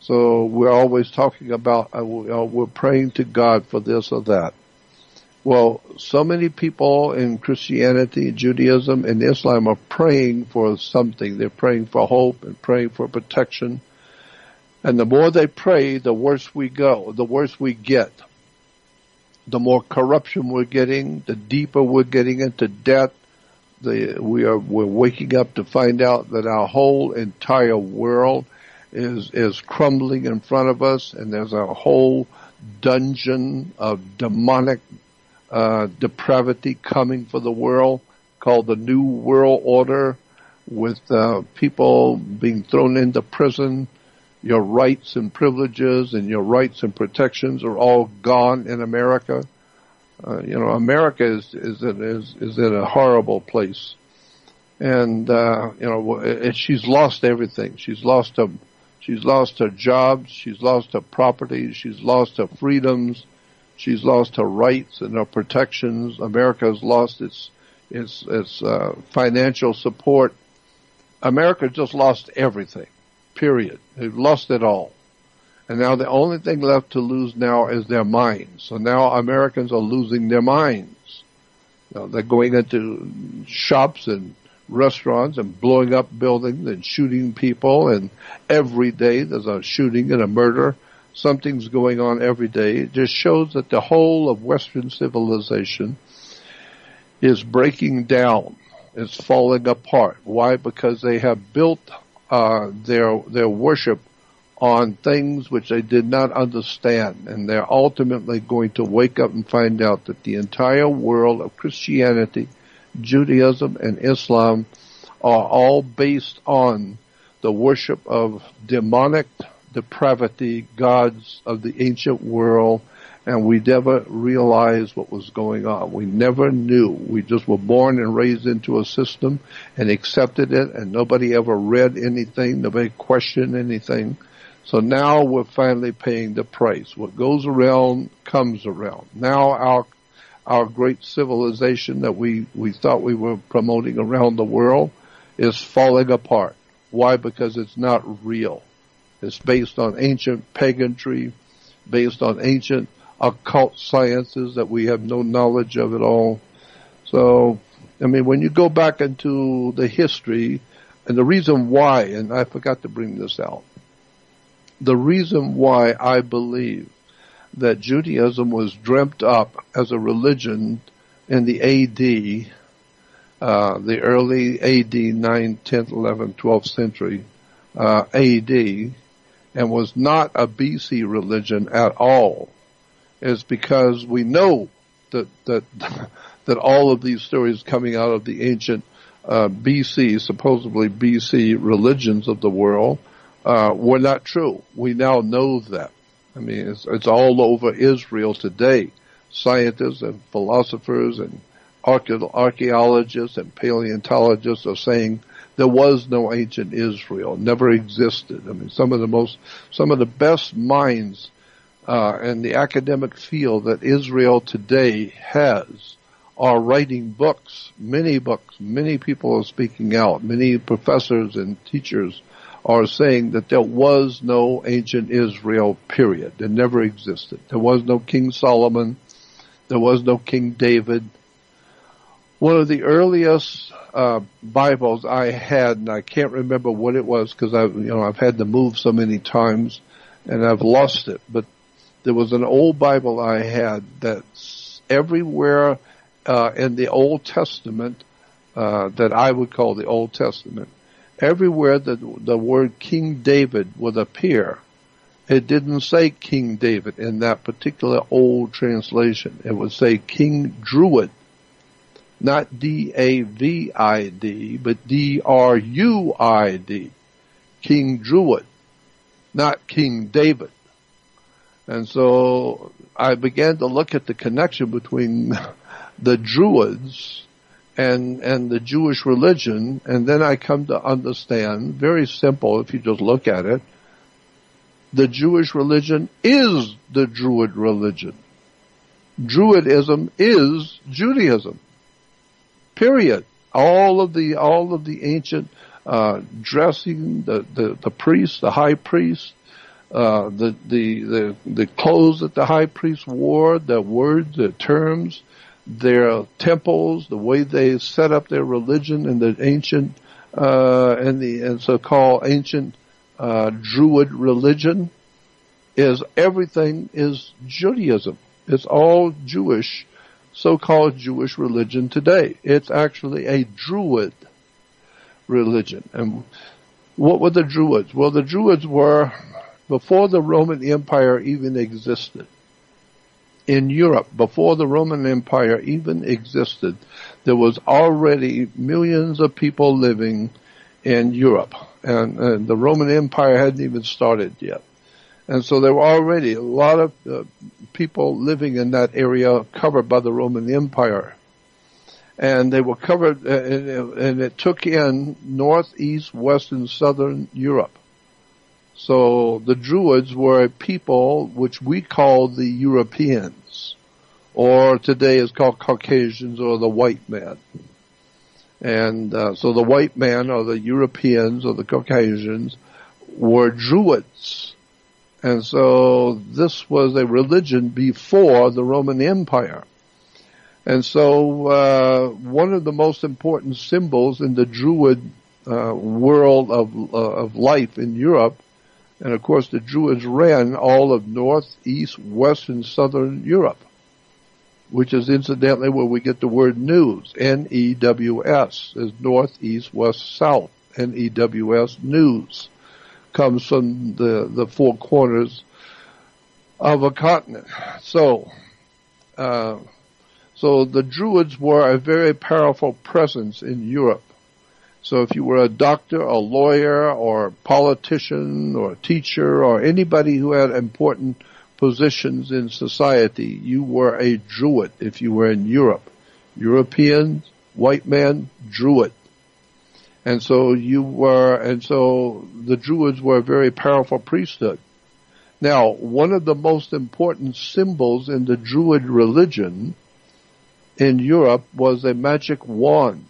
So we're always talking about, uh, we're praying to God for this or that. Well, so many people in Christianity, Judaism, and Islam are praying for something. They're praying for hope and praying for protection. And the more they pray, the worse we go, the worse we get. the more corruption we're getting, the deeper we're getting into debt. The, we are we're waking up to find out that our whole entire world is is crumbling in front of us, and there's a whole dungeon of demonic uh, depravity coming for the world called the New World Order, with uh, people being thrown into prison. Your rights and privileges and your rights and protections are all gone in America. Uh, you know, America is is in, is is in a horrible place, and uh, you know, she's lost everything. She's lost her, she's lost her jobs. She's lost her property. She's lost her freedoms. She's lost her rights and her protections. America has lost its its its uh, financial support. America just lost everything. Period. They've lost it all. And now the only thing left to lose now is their minds. So now Americans are losing their minds. You know, they're going into shops and restaurants and blowing up buildings and shooting people and every day there's a shooting and a murder. Something's going on every day. It just shows that the whole of Western civilization is breaking down. It's falling apart. Why? Because they have built uh, their their worship on things which they did not understand, and they're ultimately going to wake up and find out that the entire world of Christianity, Judaism, and Islam are all based on the worship of demonic depravity gods of the ancient world and we never realized what was going on. We never knew. We just were born and raised into a system and accepted it and nobody ever read anything, nobody questioned anything. So now we're finally paying the price. What goes around comes around. Now our our great civilization that we, we thought we were promoting around the world is falling apart. Why? Because it's not real. It's based on ancient paganry, based on ancient occult sciences that we have no knowledge of at all. So, I mean, when you go back into the history and the reason why, and I forgot to bring this out, the reason why I believe that Judaism was dreamt up as a religion in the AD, uh, the early AD 9th, 10th, 11th, 12th century uh, AD, and was not a BC religion at all is because we know that that that all of these stories coming out of the ancient uh, BC, supposedly BC religions of the world, uh, were not true. We now know that. I mean, it's, it's all over Israel today. Scientists and philosophers and archaeologists and paleontologists are saying there was no ancient Israel, never existed. I mean, some of the most, some of the best minds uh, and the academic field that Israel today has are writing books, many books, many people are speaking out, many professors and teachers are saying that there was no ancient Israel period. It never existed. There was no King Solomon. There was no King David. One of the earliest uh, Bibles I had, and I can't remember what it was because I've you know, I've had to move so many times, and I've lost it. But there was an old Bible I had that's everywhere uh, in the Old Testament uh, that I would call the Old Testament. Everywhere that the word King David would appear, it didn't say King David in that particular old translation. It would say King Druid, not D-A-V-I-D, but D-R-U-I-D. King Druid, not King David. And so I began to look at the connection between the Druids and, and the Jewish religion. And then I come to understand, very simple if you just look at it, the Jewish religion is the Druid religion. Druidism is Judaism. Period. All of the, all of the ancient, uh, dressing, the, the, the priests, the high priests, uh, the, the, the, the clothes that the high priest wore, the words, the terms, their temples, the way they set up their religion in the ancient, uh, and the, and so-called ancient, uh, Druid religion is everything is Judaism. It's all Jewish, so-called Jewish religion today. It's actually a Druid religion. And what were the Druids? Well, the Druids were before the Roman Empire even existed. In Europe, before the Roman Empire even existed, there was already millions of people living in Europe. And, and the Roman Empire hadn't even started yet. And so there were already a lot of uh, people living in that area covered by the Roman Empire. And they were covered, uh, and, and it took in northeast, west, and southern Europe. So the Druids were a people which we call the Europeans, or today is called Caucasians or the white man. And uh, so the white man or the Europeans or the Caucasians were Druids. And so this was a religion before the Roman Empire. And so uh, one of the most important symbols in the Druid uh, world of, uh, of life in Europe, and of course the Druids ran all of north, east, west, and southern Europe which is incidentally where we get the word news. N-E-W-S is north, east, west, south. N-E-W-S, news, comes from the, the four corners of a continent. So, uh, so the Druids were a very powerful presence in Europe. So if you were a doctor, a lawyer, or a politician, or a teacher, or anybody who had important positions in society. You were a Druid if you were in Europe. European, white man, Druid. And so you were, and so the Druids were a very powerful priesthood. Now, one of the most important symbols in the Druid religion in Europe was a magic wand.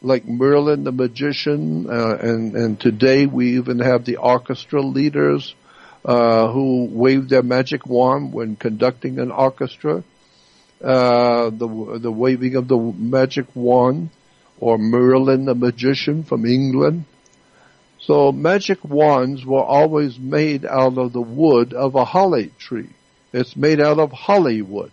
Like Merlin the magician, uh, and, and today we even have the orchestra leaders uh, who wave their magic wand when conducting an orchestra. Uh, the the waving of the magic wand, or Merlin the magician from England. So magic wands were always made out of the wood of a holly tree. It's made out of Hollywood.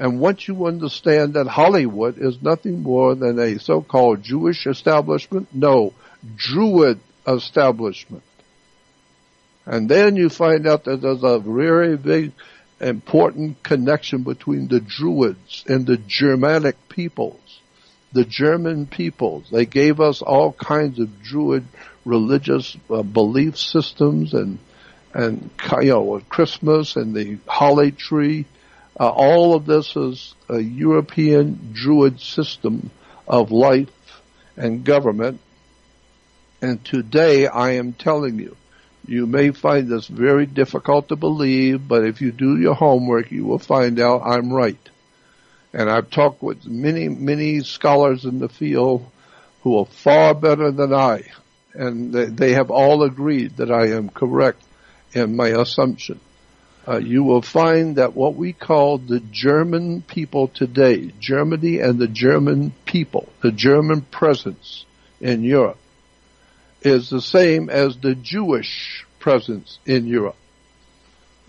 And once you understand that Hollywood is nothing more than a so-called Jewish establishment, no, Druid establishment. And then you find out that there's a very big important connection between the Druids and the Germanic peoples. The German peoples, they gave us all kinds of Druid religious uh, belief systems and, and, you know, Christmas and the holly tree. Uh, all of this is a European Druid system of life and government. And today I am telling you, you may find this very difficult to believe, but if you do your homework, you will find out I'm right. And I've talked with many, many scholars in the field who are far better than I, and they, they have all agreed that I am correct in my assumption. Uh, you will find that what we call the German people today, Germany and the German people, the German presence in Europe, is the same as the Jewish presence in Europe.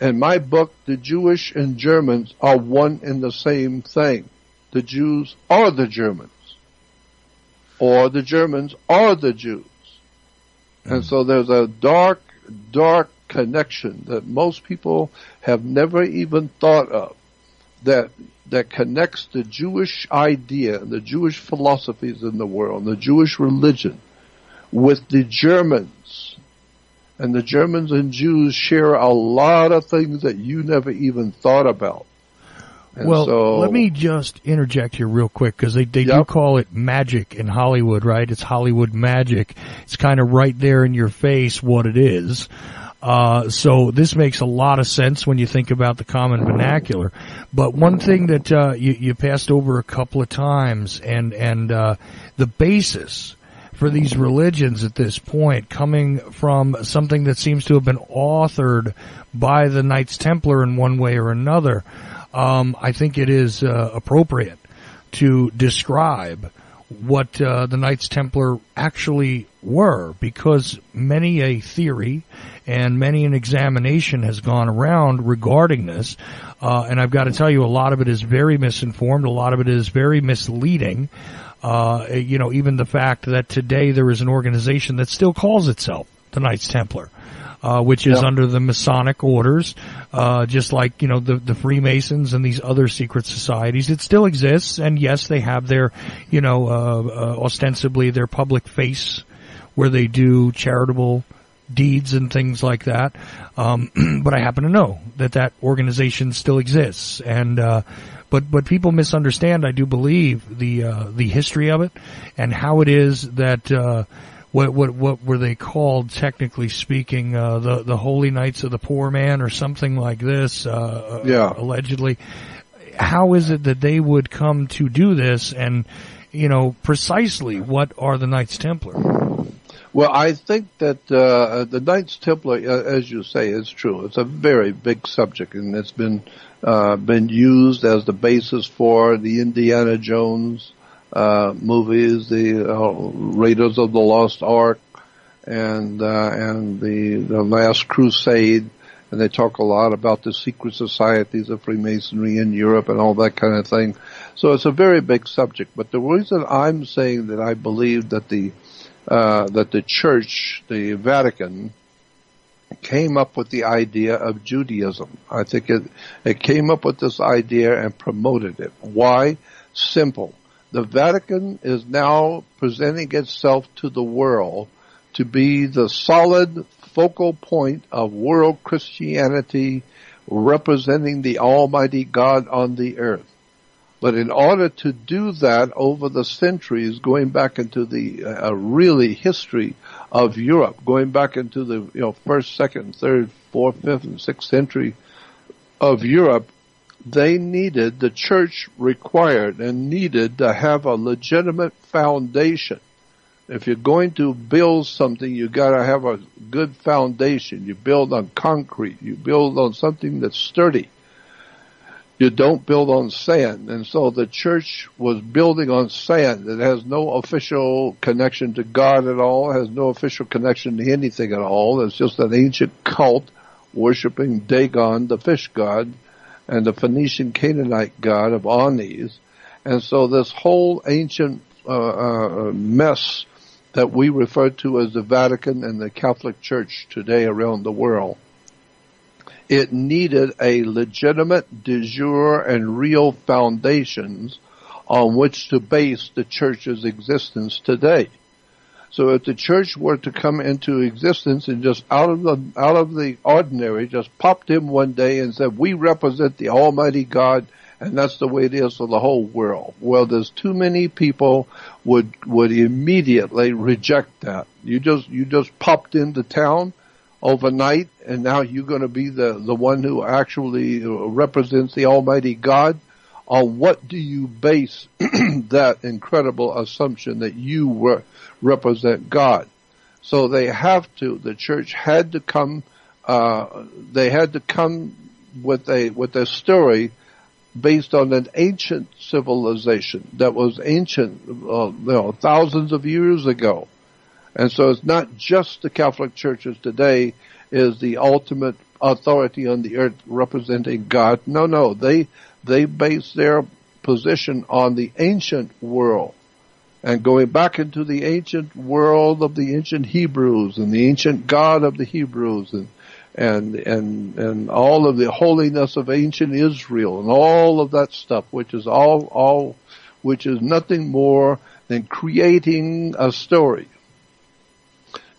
In my book, the Jewish and Germans are one and the same thing. The Jews are the Germans. Or the Germans are the Jews. And so there's a dark, dark connection that most people have never even thought of that that connects the Jewish idea and the Jewish philosophies in the world, and the Jewish religion with the Germans. And the Germans and Jews share a lot of things that you never even thought about. And well, so, let me just interject here real quick because they, they yep. do call it magic in Hollywood, right? It's Hollywood magic. It's kind of right there in your face what it is. Uh, so this makes a lot of sense when you think about the common vernacular. But one thing that uh, you, you passed over a couple of times, and and uh, the basis for these religions at this point, coming from something that seems to have been authored by the Knights Templar in one way or another, um, I think it is uh, appropriate to describe what uh, the Knights Templar actually were, because many a theory and many an examination has gone around regarding this, uh, and I've got to tell you, a lot of it is very misinformed, a lot of it is very misleading. Uh, you know, even the fact that today there is an organization that still calls itself the Knights Templar. Uh, which is yep. under the Masonic orders, uh, just like you know the the Freemasons and these other secret societies. It still exists, and yes, they have their, you know, uh, uh ostensibly their public face where they do charitable deeds and things like that. Um, but I happen to know that that organization still exists, and uh, but but people misunderstand. I do believe the uh, the history of it and how it is that. Uh, what what what were they called technically speaking uh, the the holy knights of the poor man or something like this uh, yeah. allegedly? How is it that they would come to do this and you know precisely what are the knights templar? Well, I think that uh, the Knights Templar, uh, as you say, is true. It's a very big subject, and it's been uh, been used as the basis for the Indiana Jones uh, movies, the uh, Raiders of the Lost Ark, and uh, and the the Last Crusade. And they talk a lot about the secret societies of Freemasonry in Europe and all that kind of thing. So it's a very big subject. But the reason I'm saying that I believe that the uh, that the church, the Vatican, came up with the idea of Judaism. I think it, it came up with this idea and promoted it. Why? Simple. The Vatican is now presenting itself to the world to be the solid focal point of world Christianity representing the Almighty God on the earth. But in order to do that over the centuries, going back into the uh, really history of Europe, going back into the you know first, second, third, fourth, fifth, and sixth century of Europe, they needed the church required and needed to have a legitimate foundation. If you're going to build something, you gotta have a good foundation. You build on concrete. You build on something that's sturdy you don't build on sand. And so the church was building on sand. It has no official connection to God at all, has no official connection to anything at all. It's just an ancient cult worshiping Dagon, the fish god, and the Phoenician Canaanite god of Oannes. And so this whole ancient uh, uh, mess that we refer to as the Vatican and the Catholic Church today around the world it needed a legitimate, de jure, and real foundations on which to base the church's existence today. So if the church were to come into existence and just out of the out of the ordinary, just popped in one day and said, "We represent the Almighty God," and that's the way it is for the whole world. Well, there's too many people would would immediately reject that. You just you just popped into town overnight and now you're going to be the, the one who actually represents the Almighty God? On what do you base that incredible assumption that you re- represent God? So they have to, the church had to come, uh, they had to come with a, with a story based on an ancient civilization that was ancient, uh, you know, thousands of years ago. And so it's not just the Catholic churches today is the ultimate authority on the earth representing God. No, no, they, they base their position on the ancient world. And going back into the ancient world of the ancient Hebrews and the ancient God of the Hebrews and and and and all of the holiness of ancient Israel and all of that stuff, which is all all which is nothing more than creating a story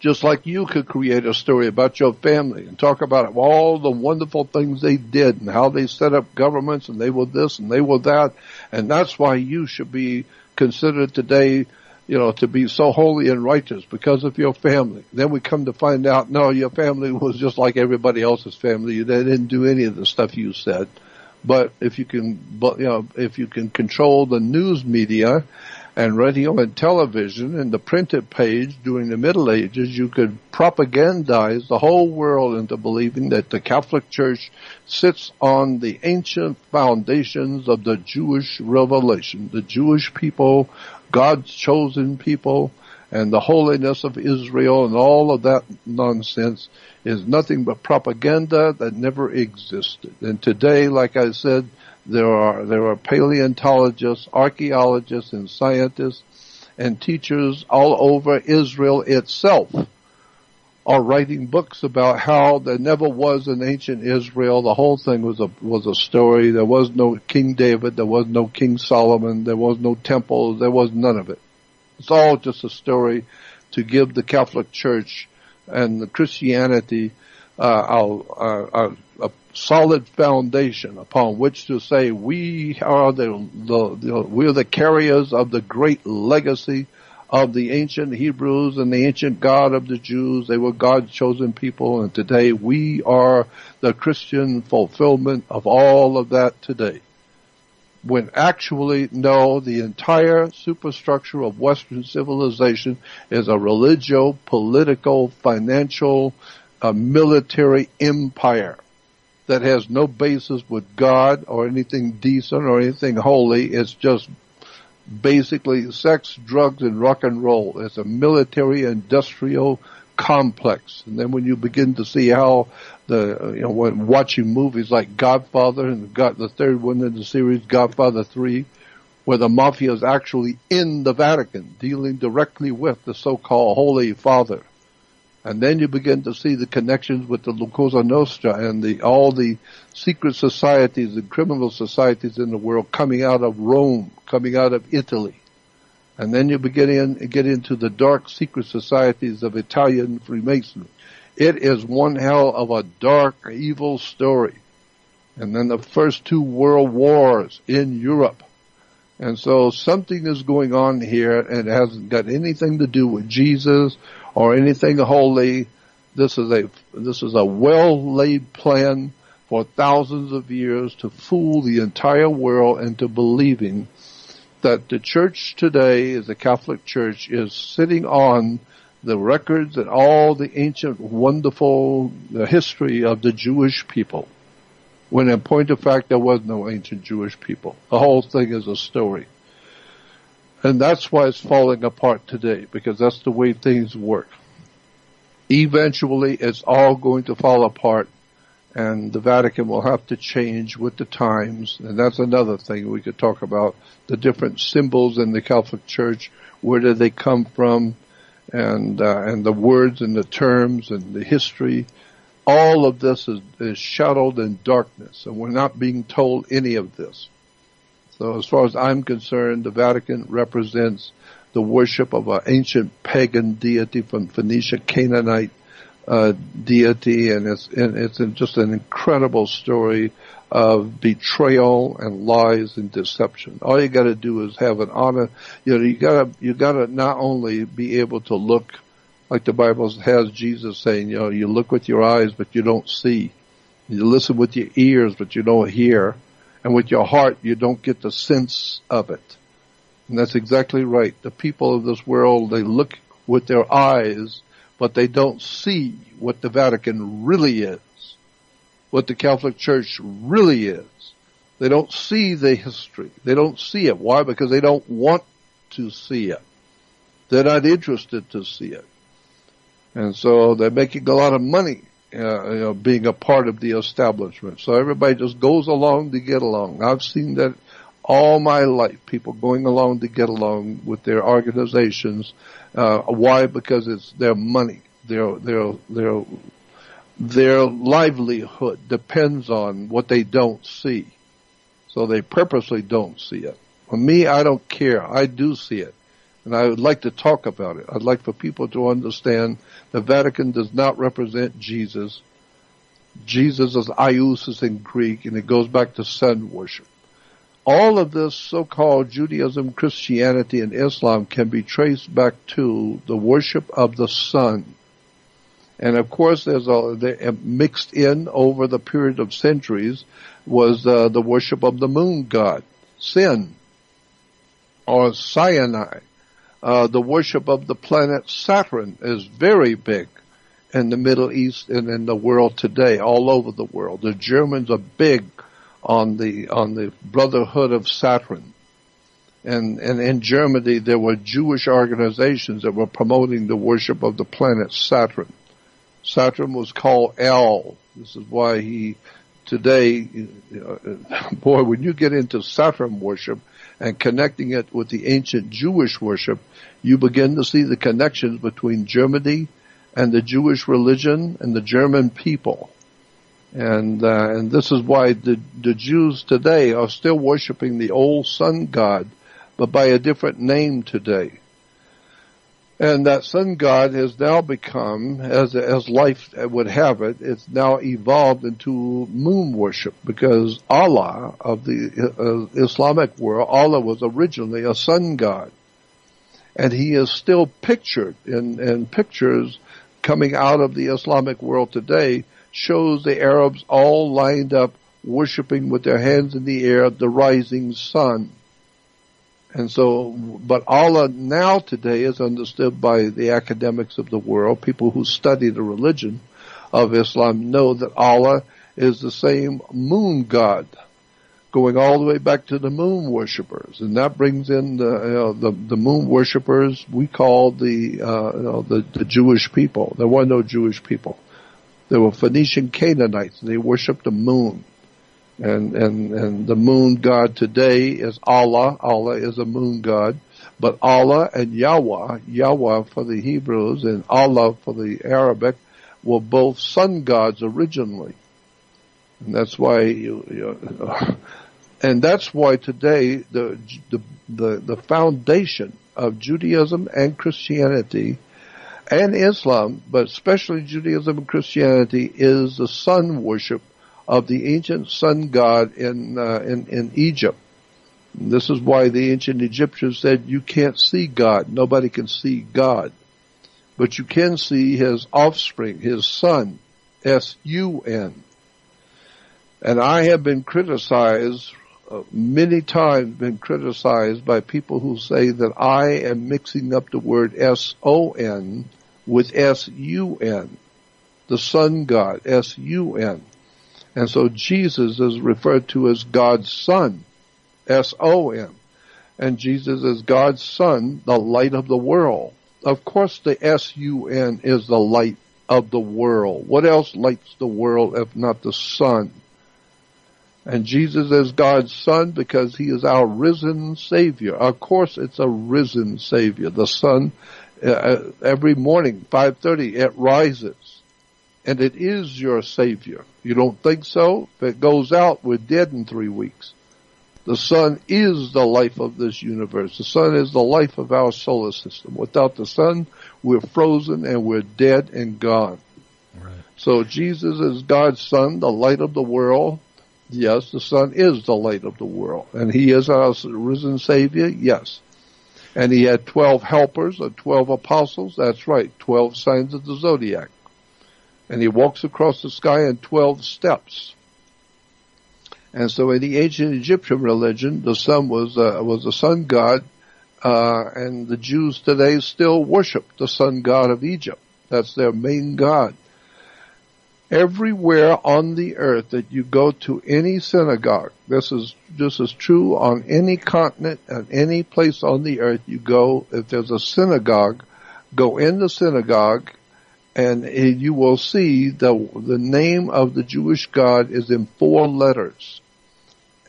just like you could create a story about your family and talk about all the wonderful things they did and how they set up governments and they were this and they were that. And that's why you should be considered today, you know, to be so holy and righteous because of your family. Then we come to find out, no, your family was just like everybody else's family. They didn't do any of the stuff you said. But if you can, but you know, if you can control the news media and radio and television and the printed page during the Middle Ages, you could propagandize the whole world into believing that the Catholic Church sits on the ancient foundations of the Jewish revelation, the Jewish people, God's chosen people, and the holiness of Israel and all of that nonsense is nothing but propaganda that never existed. And today, like I said, there are, there are paleontologists, archaeologists, and scientists and teachers all over Israel itself are writing books about how there never was an ancient Israel. The whole thing was a was a story. There was no King David. There was no King Solomon. There was no temple. There was none of it. It's all just a story to give the Catholic Church and the Christianity uh, a, a, a solid foundation upon which to say we are the, the, the we're the carriers of the great legacy of the ancient Hebrews and the ancient God of the Jews. They were God's chosen people and today we are the Christian fulfillment of all of that today. When actually, no, the entire superstructure of Western civilization is a religio, political, financial, uh, military empire that has no basis with God or anything decent or anything holy. It's just basically sex, drugs, and rock and roll. It's a military industrial complex. And then when you begin to see how the, you know, when watching movies like Godfather and got the third one in the series, Godfather 3, where the mafia is actually in the Vatican dealing directly with the so-called Holy Father. And then you begin to see the connections with the Cosa Nostra and the, all the secret societies and criminal societies in the world coming out of Rome, coming out of Italy. And then you begin in, get into the dark secret societies of Italian Freemasonry. It is one hell of a dark, evil story. And then the first two world wars in Europe. And so something is going on here and it hasn't got anything to do with Jesus or anything holy. This is a, this is a well laid plan for thousands of years to fool the entire world into believing that the church today is the Catholic Church is sitting on the records and all the ancient wonderful history of the Jewish people. When in point of fact there was no ancient Jewish people. The whole thing is a story. And that's why it's falling apart today, because that's the way things work. Eventually, it's all going to fall apart, and the Vatican will have to change with the times. And that's another thing we could talk about. The different symbols in the Catholic Church, where do they come from, and uh, and the words and the terms and the history. All of this is, is shadowed in darkness, and we're not being told any of this. So as far as I'm concerned, the Vatican represents the worship of an ancient pagan deity from Phoenicia, Canaanite uh, deity, and it's and it's just an incredible story of betrayal and lies and deception. All you got to do is have an honor. You know, you got to you got to not only be able to look like the Bible has Jesus saying, you know, you look with your eyes but you don't see. You listen with your ears but you don't hear and with your heart you don't get the sense of it. And that's exactly right. The people of this world, they look with their eyes, but they don't see what the Vatican really is, what the Catholic Church really is. They don't see the history. They don't see it. Why? Because they don't want to see it. They're not interested to see it. And so they're making a lot of money uh, you know, being a part of the establishment. So everybody just goes along to get along. I've seen that all my life, people going along to get along with their organizations. Uh, why? Because it's their money. Their, their, their, their livelihood depends on what they don't see. So they purposely don't see it. For me, I don't care. I do see it. And I would like to talk about it. I'd like for people to understand the Vatican does not represent Jesus. Jesus is Iesous in Greek, and it goes back to sun worship. All of this so-called Judaism, Christianity, and Islam can be traced back to the worship of the sun. And of course, there's a mixed in over the period of centuries was uh, the worship of the moon god, Sin. or Sinai. Uh, the worship of the planet Saturn is very big in the Middle East and in the world today, all over the world. The Germans are big on the on the Brotherhood of Saturn. And, and in Germany, there were Jewish organizations that were promoting the worship of the planet Saturn. Saturn was called El. This is why he, today, boy, when you get into Saturn worship and connecting it with the ancient Jewish worship, you begin to see the connections between Germany and the Jewish religion and the German people. And, uh, and this is why the, the Jews today are still worshiping the old sun god, but by a different name today. And that sun god has now become, as, as life would have it, it's now evolved into moon worship because Allah of the uh, Islamic world, Allah was originally a sun god. And he is still pictured in, in pictures coming out of the Islamic world today shows the Arabs all lined up worshiping with their hands in the air the rising sun. And so, but Allah now today is understood by the academics of the world, people who study the religion of Islam know that Allah is the same moon god, going all the way back to the moon worshippers, and that brings in the you know, the, the moon worshippers we call the uh, you know, the the Jewish people. There were no Jewish people. There were Phoenician Canaanites. They worshipped the moon and and and the moon god today is Allah. Allah is a moon god, but Allah and Yahweh, Yahweh for the Hebrews and Allah for the Arabic, were both sun gods originally, and that's why you, you and that's why today the the the, the foundation of Judaism and Christianity and Islam, but especially Judaism and Christianity, is the sun worship of the ancient sun god in uh, in, in Egypt. And this is why the ancient Egyptians said you can't see God. Nobody can see God. But you can see his offspring, his son, S-U-N. And I have been criticized uh, many times been criticized by people who say that I am mixing up the word S-O-N with S-U-N. The sun god, S-U-N. And so Jesus is referred to as God's Son, S-O-N. And Jesus is God's Son, the light of the world. Of course the S-U-N is the light of the world. What else lights the world if not the sun? And Jesus is God's Son because He is our risen Savior. Of course it's a risen Savior. The sun, uh, every morning, 5.30, it rises and it is your Savior. You don't think so? If it goes out, we're dead in three weeks. The sun is the life of this universe. The sun is the life of our solar system. Without the sun, we're frozen and we're dead and gone. Right. So Jesus is God's son, the light of the world. Yes, the sun is the light of the world. And he is our risen savior. Yes. And he had 12 helpers or 12 apostles. That's right. 12 signs of the zodiac and he walks across the sky in 12 steps. And so in the ancient Egyptian religion, the sun was, uh, was the sun god, uh, and the Jews today still worship the sun god of Egypt. That's their main god. Everywhere on the earth that you go to any synagogue, this is, this is true on any continent and any place on the earth you go, if there's a synagogue, go in the synagogue and you will see the the name of the Jewish God is in four letters,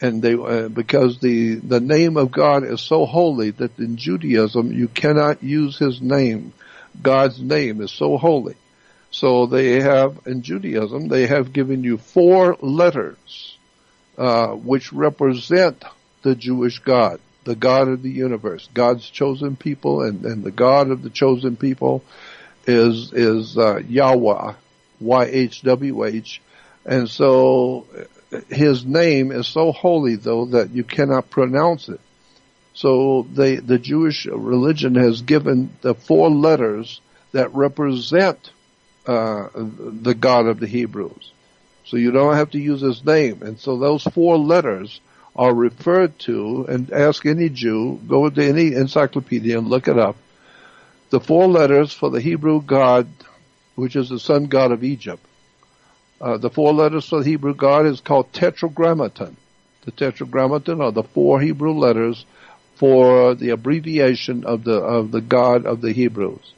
and they uh, because the the name of God is so holy that in Judaism you cannot use His name. God's name is so holy, so they have in Judaism they have given you four letters, uh, which represent the Jewish God, the God of the universe, God's chosen people, and and the God of the chosen people is is uh, Yahweh, Y H W H, and so his name is so holy though that you cannot pronounce it. So they, the Jewish religion has given the four letters that represent uh, the God of the Hebrews. So you don't have to use his name, and so those four letters are referred to, and ask any Jew, go to any encyclopedia and look it up. The four letters for the Hebrew God, which is the sun god of Egypt. Uh, the four letters for the Hebrew God is called tetragrammaton. The tetragrammaton are the four Hebrew letters for the abbreviation of the of the God of the Hebrews.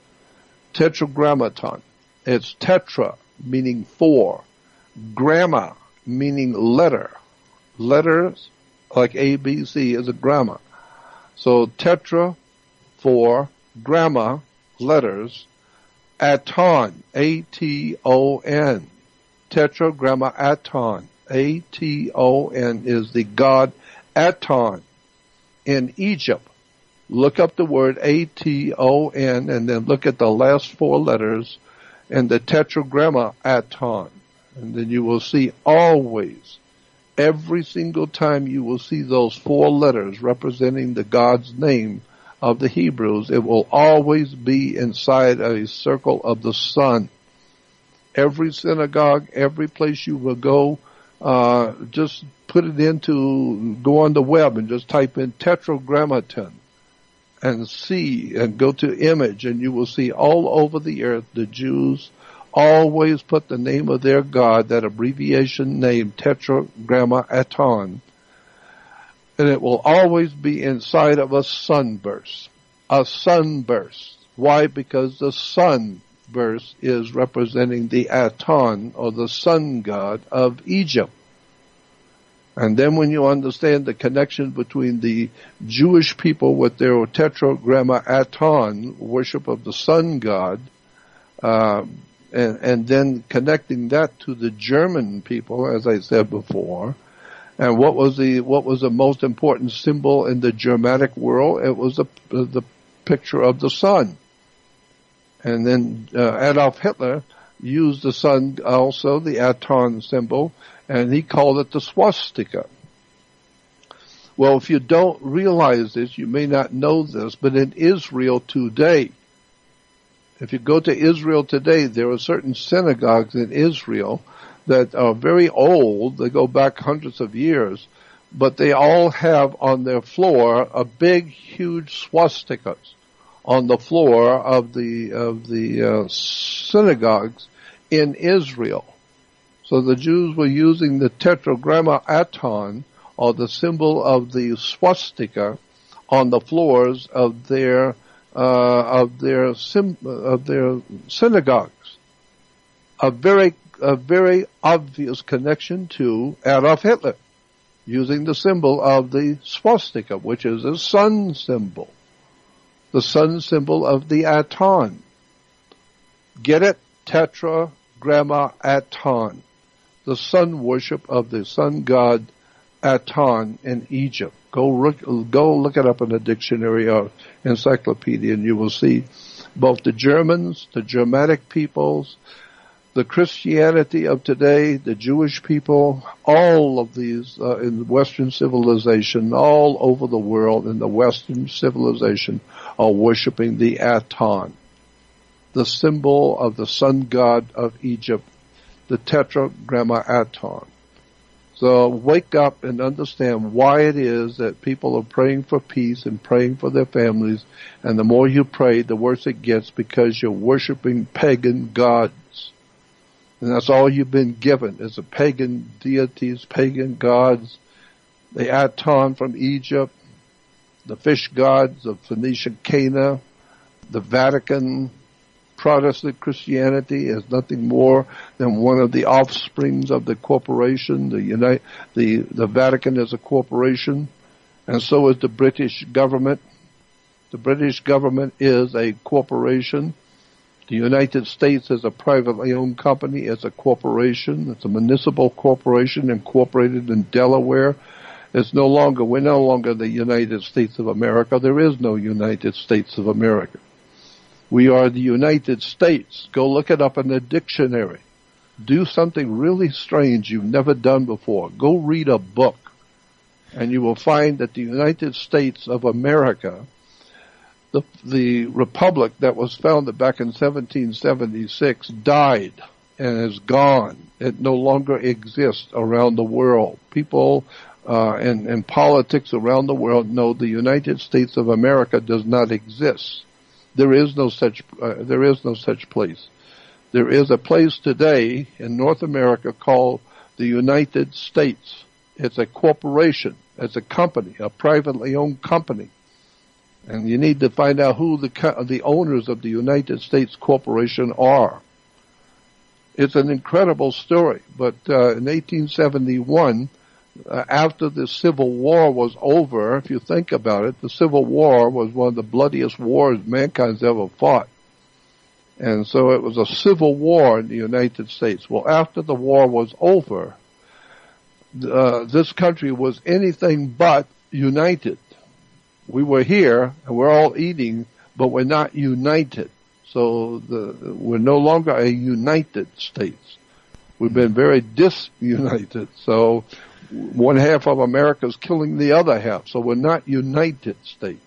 Tetragrammaton. It's tetra, meaning four. Gramma, meaning letter. Letters like A, B, C is a gramma. So tetra, four, gramma, letters, aton, A-T-O-N. Tetragrammaton, A-T-O-N is the god Aton in Egypt. Look up the word A-T-O-N and then look at the last four letters and the tetragramma Aton. And then you will see always, every single time you will see those four letters representing the God's name of the Hebrews, it will always be inside a circle of the sun. Every synagogue, every place you will go, uh, just put it into, go on the web and just type in tetragrammaton and see and go to image and you will see all over the earth the Jews always put the name of their God, that abbreviation name, tetragrammaton, and it will always be inside of a sunburst. A sunburst. Why? Because the sunburst is representing the Aton, or the sun god of Egypt. And then when you understand the connection between the Jewish people with their tetragrammaton, worship of the sun god, uh, and, and then connecting that to the German people, as I said before, and what was the what was the most important symbol in the Germanic world? It was the the picture of the sun. And then uh, Adolf Hitler used the sun also, the Aton symbol, and he called it the swastika. Well, if you don't realize this, you may not know this, but in Israel today, if you go to Israel today, there are certain synagogues in Israel that are very old. They go back hundreds of years, but they all have on their floor a big, huge swastikas on the floor of the of the uh, synagogues in Israel. So the Jews were using the tetragrammaton, or the symbol of the swastika, on the floors of their uh, of their sim- of their synagogues. A very a very obvious connection to Adolf Hitler, using the symbol of the swastika, which is a sun symbol, the sun symbol of the Aton. Get it? Tetragrammaton, the sun worship of the sun god Aton in Egypt. Go look, go look it up in a dictionary or encyclopedia and you will see both the Germans, the Germanic peoples, the Christianity of today, the Jewish people, all of these uh, in Western civilization, all over the world in the Western civilization are worshiping the Aton, the symbol of the sun god of Egypt, the Tetragrammaton. So wake up and understand why it is that people are praying for peace and praying for their families. And the more you pray, the worse it gets because you're worshiping pagan gods. And that's all you've been given is the pagan deities, pagan gods. The Aton from Egypt, the fish gods of Phoenicia Cana, the Vatican, Protestant Christianity is nothing more than one of the offsprings of the corporation. The United, the, the Vatican is a corporation, and so is the British government. The British government is a corporation. The United States is a privately owned company. It's a corporation. It's a municipal corporation incorporated in Delaware. It's no longer, we're no longer the United States of America. There is no United States of America. We are the United States. Go look it up in the dictionary. Do something really strange you've never done before. Go read a book and you will find that the United States of America, the, the republic that was founded back in 1776 died and is gone. It no longer exists around the world. People uh, and, and politics around the world know the United States of America does not exist. There is no such uh, there is no such place. There is a place today in North America called the United States. It's a corporation. It's a company, a privately owned company. And you need to find out who the the owners of the United States Corporation are. It's an incredible story. But uh, in 1871, uh, after the Civil War was over, if you think about it, the Civil War was one of the bloodiest wars mankind's ever fought. And so it was a civil war in the United States. Well, after the war was over, uh, this country was anything but united. We were here and we're all eating, but we're not united. So the, we're no longer a united states. We've been very disunited. So one half of America is killing the other half. So we're not united states.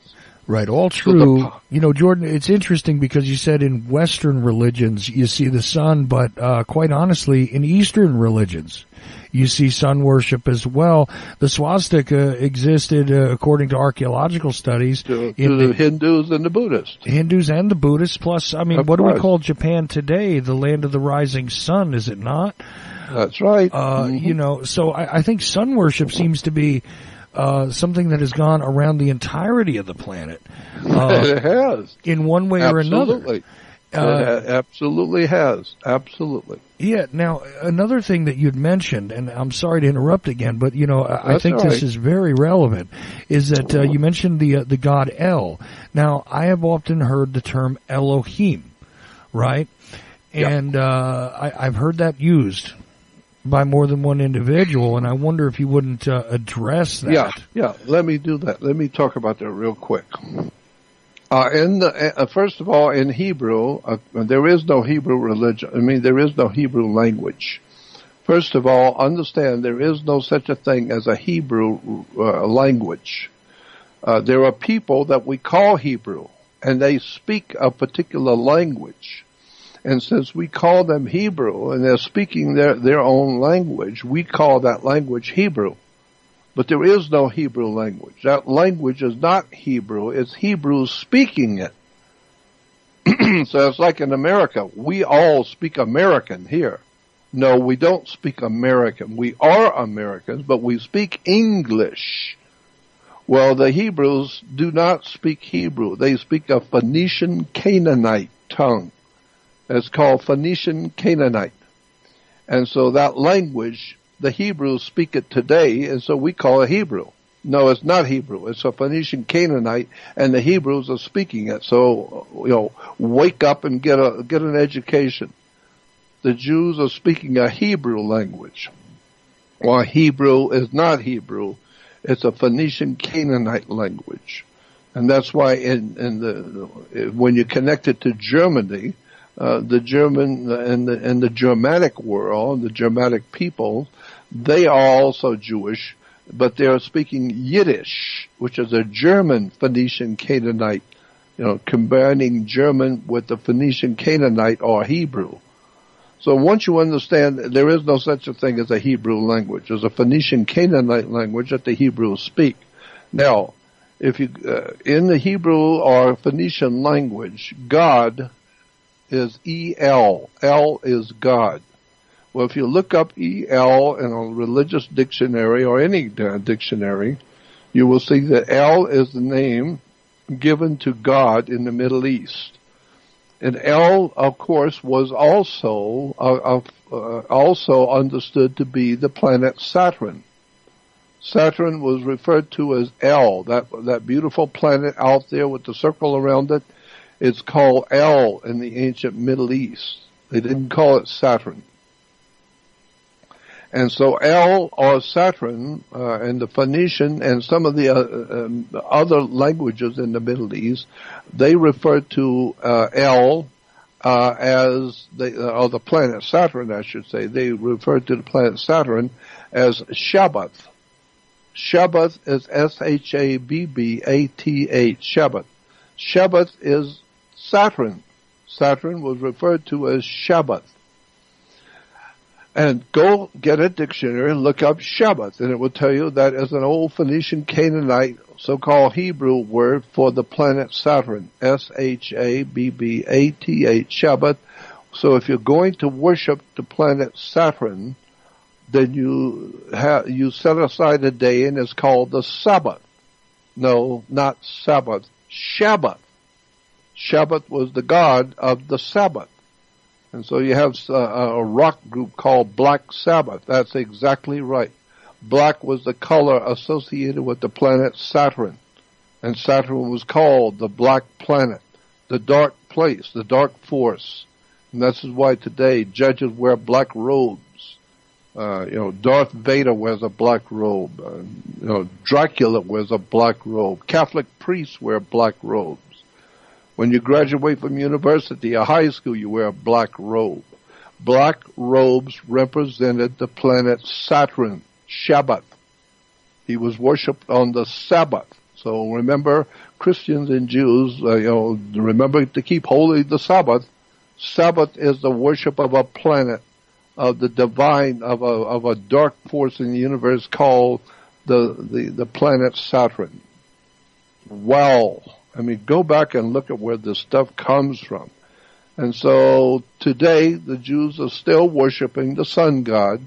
Right, all true. So you know, Jordan, it's interesting because you said in Western religions you see the sun, but uh, quite honestly, in Eastern religions, you see sun worship as well. The swastika existed, uh, according to archaeological studies, to, in to the, the, Hindus and the Buddhists. Hindus and the Buddhists. Plus, I mean, of what course. do we call Japan today? The land of the rising sun, is it not? That's right. Uh, mm-hmm. You know, so I, I think sun worship seems to be uh, something that has gone around the entirety of the planet. Uh, it has. In one way absolutely. or another. Uh, absolutely has. Absolutely. Yeah. Now, another thing that you'd mentioned, and I'm sorry to interrupt again, but you know, I, I think right. this is very relevant, is that uh, you mentioned the uh, the god El. Now, I have often heard the term Elohim, right? And uh, I, I've heard that used by more than one individual, and I wonder if you wouldn't uh, address that. Yeah, yeah. Let me do that. Let me talk about that real quick. Uh, in the, uh, first of all, in Hebrew, uh, there is no Hebrew religion. I mean, there is no Hebrew language. First of all, understand there is no such a thing as a Hebrew uh, language. Uh, there are people that we call Hebrew, and they speak a particular language. And since we call them Hebrew and they're speaking their, their own language, we call that language Hebrew. But there is no Hebrew language. That language is not Hebrew, it's Hebrews speaking it. so it's like in America. We all speak American here. No, we don't speak American. We are Americans, but we speak English. Well, the Hebrews do not speak Hebrew. They speak a Phoenician Canaanite tongue. It's called Phoenician Canaanite. And so that language, the Hebrews speak it today, and so we call it Hebrew. No, it's not Hebrew. It's a Phoenician Canaanite, and the Hebrews are speaking it. So, you know, wake up and get a get an education. The Jews are speaking a Hebrew language, while Hebrew is not Hebrew. It's a Phoenician Canaanite language, and that's why in in the when you connect it to Germany, uh, the German and the, and the Germanic world, the Germanic people, they are also Jewish, but they are speaking Yiddish, which is a German Phoenician Canaanite, you know, combining German with the Phoenician Canaanite or Hebrew. So once you understand there is no such a thing as a Hebrew language. There's a Phoenician Canaanite language that the Hebrews speak. Now, if you, uh, in the Hebrew or Phoenician language, God is El. El is God. Well, if you look up El in a religious dictionary or any dictionary, you will see that El is the name given to God in the Middle East. And El, of course, was also uh, uh, also understood to be the planet Saturn. Saturn was referred to as El, that that beautiful planet out there with the circle around it it's called El in the ancient Middle East. They didn't call it Saturn. And so El or Saturn uh, and the Phoenician and some of the uh, um, other languages in the Middle East, they refer to uh, El uh, as the uh, or the planet Saturn, I should say. They refer to the planet Saturn as Shabbath. Shabbath is S H A B B A T H. Shabbath. Shabbath is Saturn. Saturn was referred to as Shabbath. And go get a dictionary and look up Shabbath, and it will tell you that is an old Phoenician Canaanite so-called Hebrew word for the planet Saturn. S-H-A-B-B-A-T-H, Shabbath. So if you're going to worship the planet Saturn, then you you set aside a day and it's called the Sabbath. No, not Sabbath. Shabbath. Shabbath was the god of the Sabbath. And so you have a, a rock group called Black Sabbath. That's exactly right. Black was the color associated with the planet Saturn. And Saturn was called the black planet, the dark place, the dark force. And this is why today judges wear black robes. Uh, you know, Darth Vader wears a black robe. Uh, you know, Dracula wears a black robe. Catholic priests wear black robes. When you graduate from university or high school, you wear a black robe. Black robes represented the planet Saturn, Shabbat. He was worshipped on the Sabbath. So remember, Christians and Jews, uh, you know, remember to keep holy the Sabbath. Sabbath is the worship of a planet, of the divine, of a, of a dark force in the universe called the, the, the planet Saturn. Wow. I mean, go back and look at where this stuff comes from. And so today the Jews are still worshiping the sun god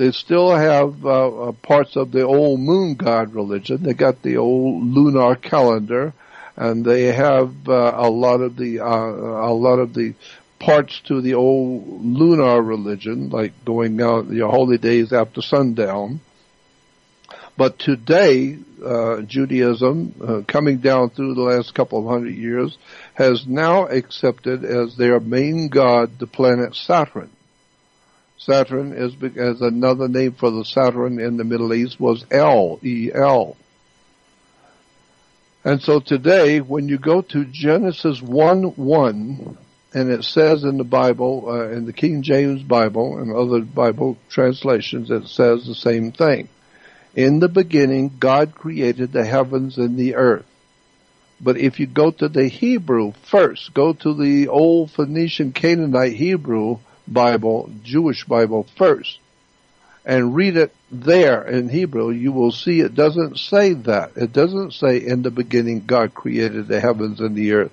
they still have uh, uh, parts of the old moon god religion. They got the old lunar calendar, and they have uh, a lot of the uh, a lot of the parts to the old lunar religion, like going out your holy days after sundown. But today, uh, Judaism, uh, coming down through the last couple of hundred years, has now accepted as their main god the planet Saturn. Saturn is as another name for the Saturn in the Middle East was El, E-L. And so today, when you go to Genesis 1-1, and it says in the Bible, uh, in the King James Bible and other Bible translations, it says the same thing. In the beginning, God created the heavens and the earth. But if you go to the Hebrew first, go to the old Phoenician Canaanite Hebrew, Bible, Jewish Bible first, and read it there in Hebrew, you will see it doesn't say that. It doesn't say in the beginning God created the heavens and the earth.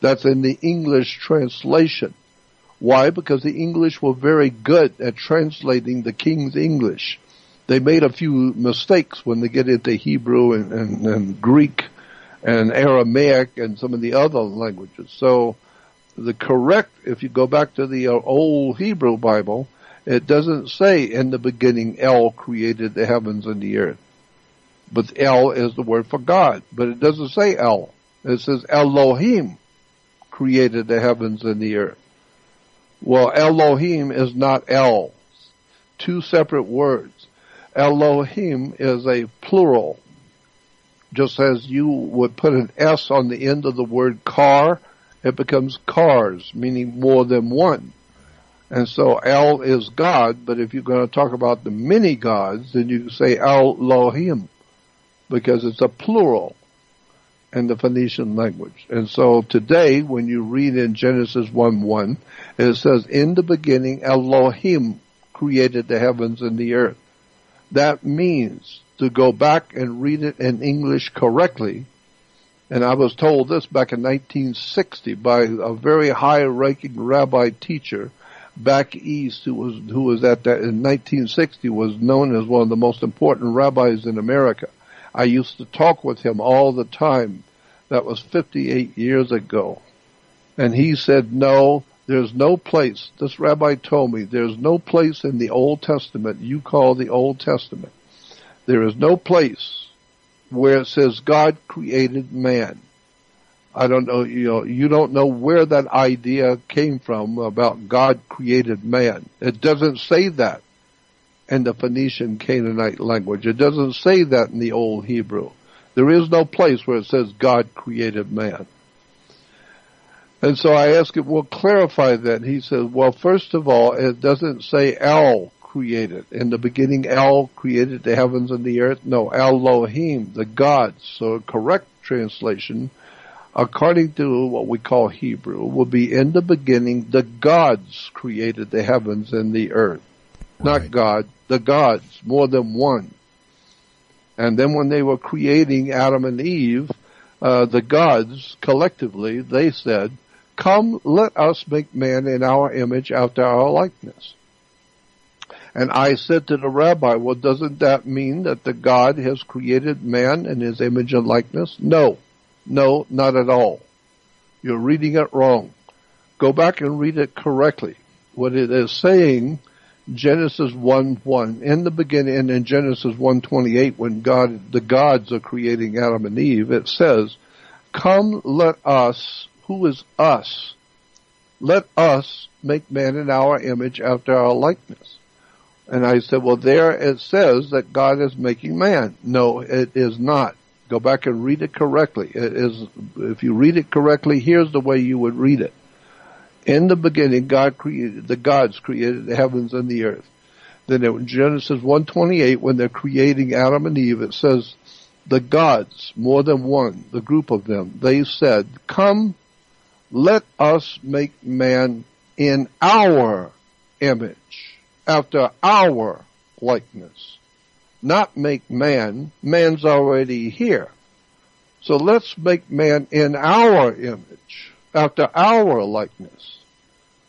That's in the English translation. Why? Because the English were very good at translating the King's English. They made a few mistakes when they get into Hebrew and, and, and Greek and Aramaic and some of the other languages. So the correct, if you go back to the uh, old Hebrew Bible, it doesn't say in the beginning El created the heavens and the earth. But El is the word for God. But it doesn't say El. It says Elohim created the heavens and the earth. Well, Elohim is not El. Two separate words. Elohim is a plural. Just as you would put an S on the end of the word car, it becomes cars, meaning more than one. And so El is God, but if you're going to talk about the many gods, then you say Elohim, because it's a plural in the Phoenician language. And so today, when you read in Genesis 1-1, it says, in the beginning Elohim created the heavens and the earth. That means to go back and read it in English correctly, and I was told this back in 1960 by a very high-ranking rabbi teacher back east who was who was at that in 1960 was known as one of the most important rabbis in America. I used to talk with him all the time. That was 58 years ago. And he said, no, there's no place, this rabbi told me, there's no place in the Old Testament you call the Old Testament. There is no place where it says God created man. I don't know, you know, you don't know where that idea came from about God created man. It doesn't say that in the Phoenician Canaanite language. It doesn't say that in the Old Hebrew. There is no place where it says God created man. And so I asked him, well, clarify that. He says, well, first of all, it doesn't say El created. In the beginning, El created the heavens and the earth. No, Elohim, the gods. So correct translation, according to what we call Hebrew, will be in the beginning, the gods created the heavens and the earth. not God, the gods, more than one. And then when they were creating Adam and Eve, uh, the gods collectively, they said, come let us make man in our image after our likeness. And I said to the rabbi, well, doesn't that mean that the God has created man in his image and likeness? No. No, not at all. You're reading it wrong. Go back and read it correctly. What it is saying, Genesis 1 1, in the beginning, and in Genesis 128, when God, the gods are creating Adam and Eve, it says, Come let us, who is us? Let us make man in our image after our likeness. And I said, well, there it says that God is making man. No, it is not. Go back and read it correctly. It is, if you read it correctly, here's the way you would read it. In the beginning, God created, the gods created the heavens and the earth. Then in Genesis 128, when they're creating Adam and Eve, it says, the gods, more than one, the group of them, they said, come, let us make man in our image after our likeness. Not make man, man's already here. So let's make man in our image, after our likeness.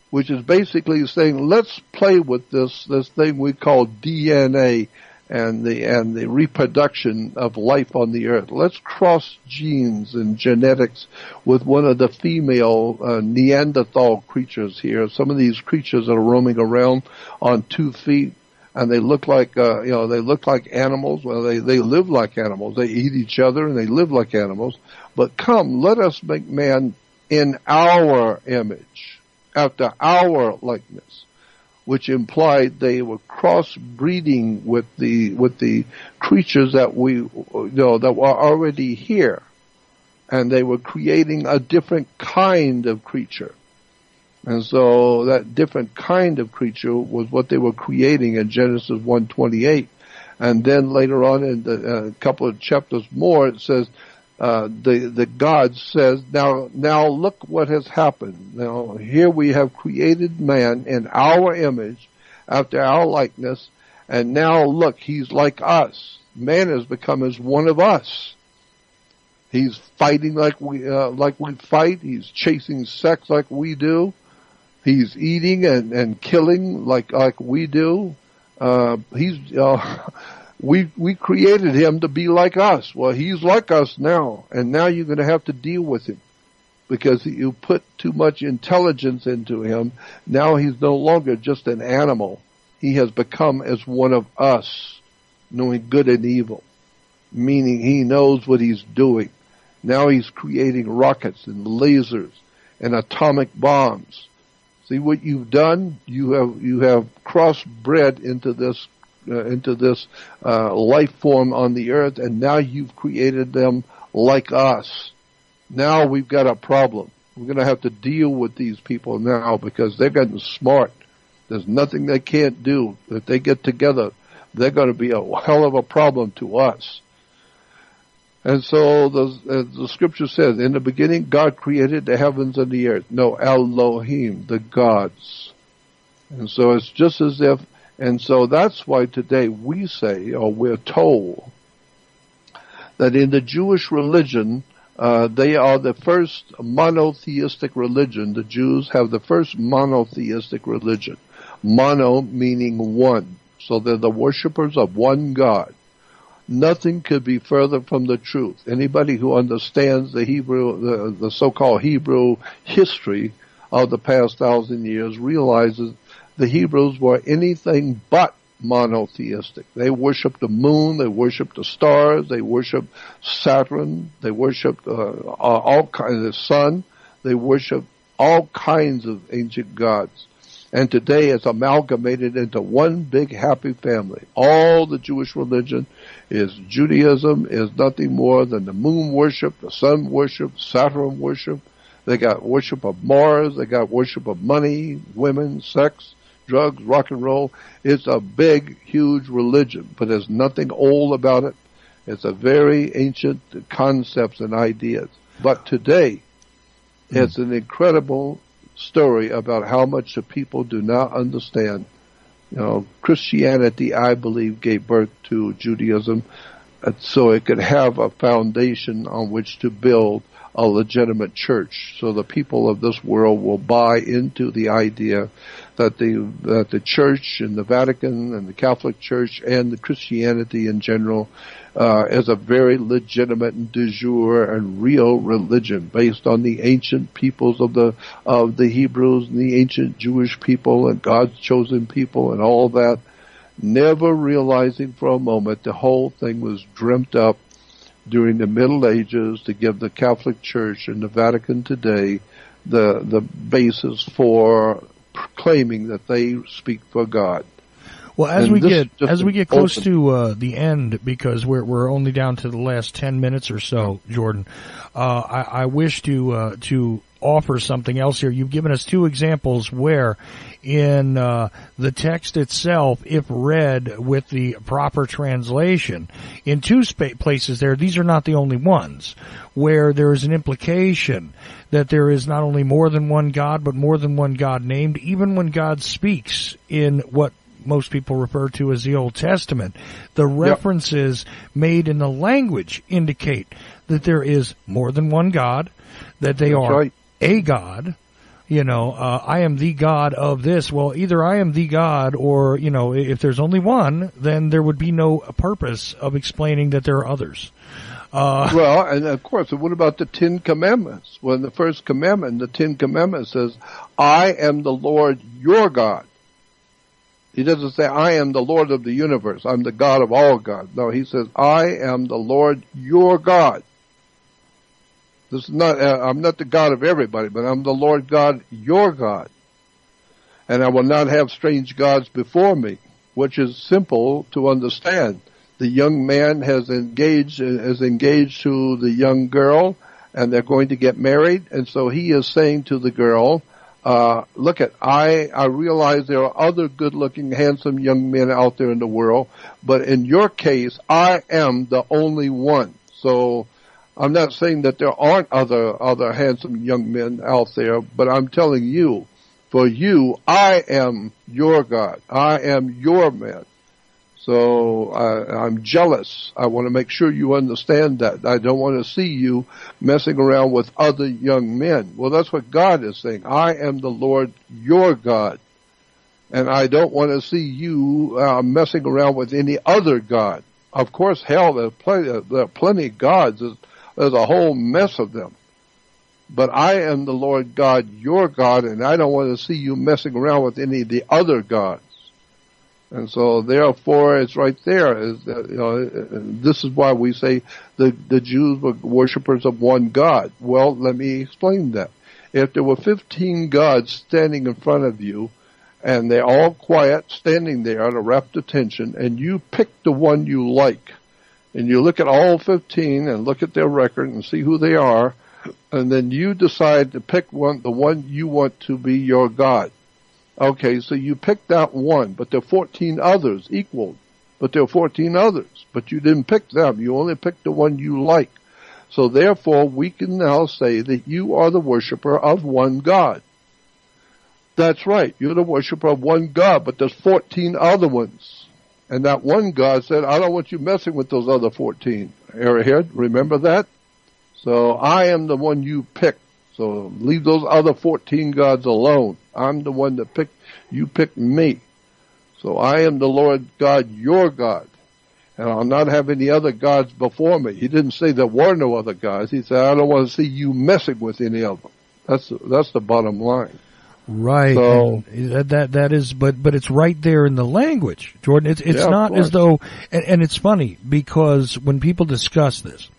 Which is basically saying, let's play with this, this thing we call DNA and the, and the reproduction of life on the earth. Let's cross genes and genetics with one of the female uh, Neanderthal creatures here. Some of these creatures are roaming around on two feet and they look like uh, you know they look like animals. Well, they they live like animals. They eat each other and they live like animals. But come, let us make man in our image, after our likeness, which implied they were crossbreeding with the with the creatures that we you know that were already here, and they were creating a different kind of creature. And so that different kind of creature was what they were creating in Genesis 128. And then later on in the uh, couple of chapters more, it says, uh, the, the God says, now, now look what has happened. Now here we have created man in our image after our likeness. And now look, he's like us. Man has become as one of us. He's fighting like we, uh, like we fight. He's chasing sex like we do. He's eating and, and killing like like we do. Uh, he's uh, we we created him to be like us. Well, he's like us now, and now you're going to have to deal with him because you put too much intelligence into him. Now he's no longer just an animal. He has become as one of us, knowing good and evil, meaning he knows what he's doing. Now he's creating rockets and lasers and atomic bombs. See what you've done? You have you have crossbred into this uh, into this uh, life form on the earth, and now you've created them like us. Now we've got a problem. We're going to have to deal with these people now because they're getting smart. There's nothing they can't do. If they get together, they're going to be a hell of a problem to us. And so the, the scripture says, in the beginning God created the heavens and the earth. No, Elohim, the gods. And so it's just as if, and so that's why today we say, or we're told, that in the Jewish religion, uh, they are the first monotheistic religion. The Jews have the first monotheistic religion. Mono meaning one. So they're the worshippers of one God. Nothing could be further from the truth. Anybody who understands the Hebrew, the, the so-called Hebrew history of the past thousand years realizes the Hebrews were anything but monotheistic. They worshiped the moon, they worshiped the stars, they worshiped Saturn, they worshiped uh, all kinds of the sun, they worshiped all kinds of ancient gods. And today it's amalgamated into one big happy family. All the Jewish religion is Judaism is nothing more than the moon worship, the sun worship, Saturn worship. They got worship of Mars, they got worship of money, women, sex, drugs, rock and roll. It's a big, huge religion, but there's nothing old about it. It's a very ancient concepts and ideas. But today, mm. it's an incredible story about how much the people do not understand You know, Christianity, I believe, gave birth to Judaism uh, so it could have a foundation on which to build a legitimate church. So the people of this world will buy into the idea that the that the church and the Vatican and the Catholic Church and the Christianity in general uh, is a very legitimate and de jure and real religion based on the ancient peoples of the of the Hebrews and the ancient Jewish people and God's chosen people and all that. Never realizing for a moment the whole thing was dreamt up during the Middle Ages to give the Catholic Church and the Vatican today the the basis for claiming that they speak for God. Well, as and we get as we get close open. to uh, the end, because we're we're only down to the last ten minutes or so, Jordan. Uh, I, I, wish to uh, to offer something else here. You've given us two examples where, in uh, the text itself, if read with the proper translation, in two spa- places there, these are not the only ones where there is an implication that there is not only more than one God, but more than one God named, even when God speaks in what most people refer to as the Old Testament. The references yep. made in the language indicate that there is more than one God, that they That's are right. A God, you know, uh, I am the God of this. Well, either I am the God or, you know, if there's only one, then there would be no purpose of explaining that there are others. Uh, well, and of course, what about the Ten Commandments? When the first commandment, the Ten Commandments says, I am the Lord your God. He doesn't say, I am the Lord of the universe. I'm the God of all gods. No, he says, I am the Lord your God. This is not, uh, I'm not the God of everybody, but I'm the Lord God, your God. And I will not have strange gods before me, which is simple to understand. The young man has engaged, is engaged to the young girl, and they're going to get married, and so he is saying to the girl, uh, look at, I, I realize there are other good looking, handsome young men out there in the world, but in your case, I am the only one. So, I'm not saying that there aren't other, other handsome young men out there, but I'm telling you, for you, I am your God. I am your man. So I, I'm jealous. I want to make sure you understand that. I don't want to see you messing around with other young men. Well, that's what God is saying. I am the Lord your God. And I don't want to see you uh, messing around with any other God. Of course, hell, there's plenty, there are plenty of gods. There's, there's a whole mess of them. But I am the Lord God, your God, and I don't want to see you messing around with any of the other gods. And so therefore it's right there. Is that, uh, you know, this is why we say the, the Jews were worshippers of one God. Well, let me explain that. If there were 15 gods standing in front of you, and they're all quiet, standing there at a rapt attention, and you pick the one you like, and you look at all 15 and look at their record and see who they are, and then you decide to pick one, the one you want to be your God. Okay, so you picked out one, but there are 14 others equal. But there are 14 others, but you didn't pick them. You only picked the one you like. So therefore, we can now say that you are the worshiper of one God. That's right. You're the worshiper of one God, but there's 14 other ones. And that one God said, I don't want you messing with those other 14. Airhead, remember that? So I am the one you picked. So leave those other 14 gods alone. I'm the one that picked, you picked me. So I am the Lord God, your God. And I'll not have any other gods before me. He didn't say there were no other gods. He said, I don't want to see you messing with any of them. That's, that's the bottom line. Right. So that, that that is, but but it's right there in the language, Jordan. It's it's yeah, not as though, and, and, it's funny because when people discuss this,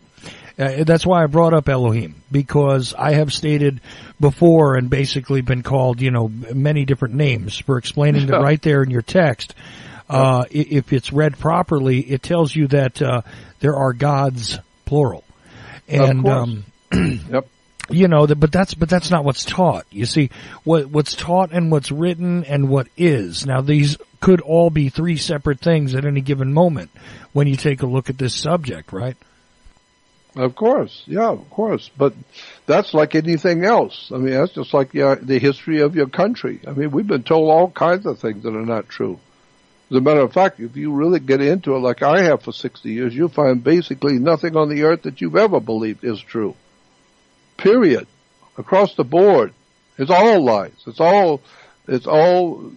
uh, that's why I brought up Elohim because I have stated before and basically been called, you know, many different names for explaining that right there in your text. Uh, if it's read properly, it tells you that uh, there are gods plural, and um, yep. You know, but that's but that's not what's taught. You see, what what's taught and what's written and what is. Now, these could all be three separate things at any given moment when you take a look at this subject, right? Of course, yeah, of course. But that's like anything else. I mean, that's just like the, the history of your country. I mean, we've been told all kinds of things that are not true. As a matter of fact, if you really get into it like I have for 60 years, you'll find basically nothing on the earth that you've ever believed is true. Period. Across the board. It's all lies. It's all, it's all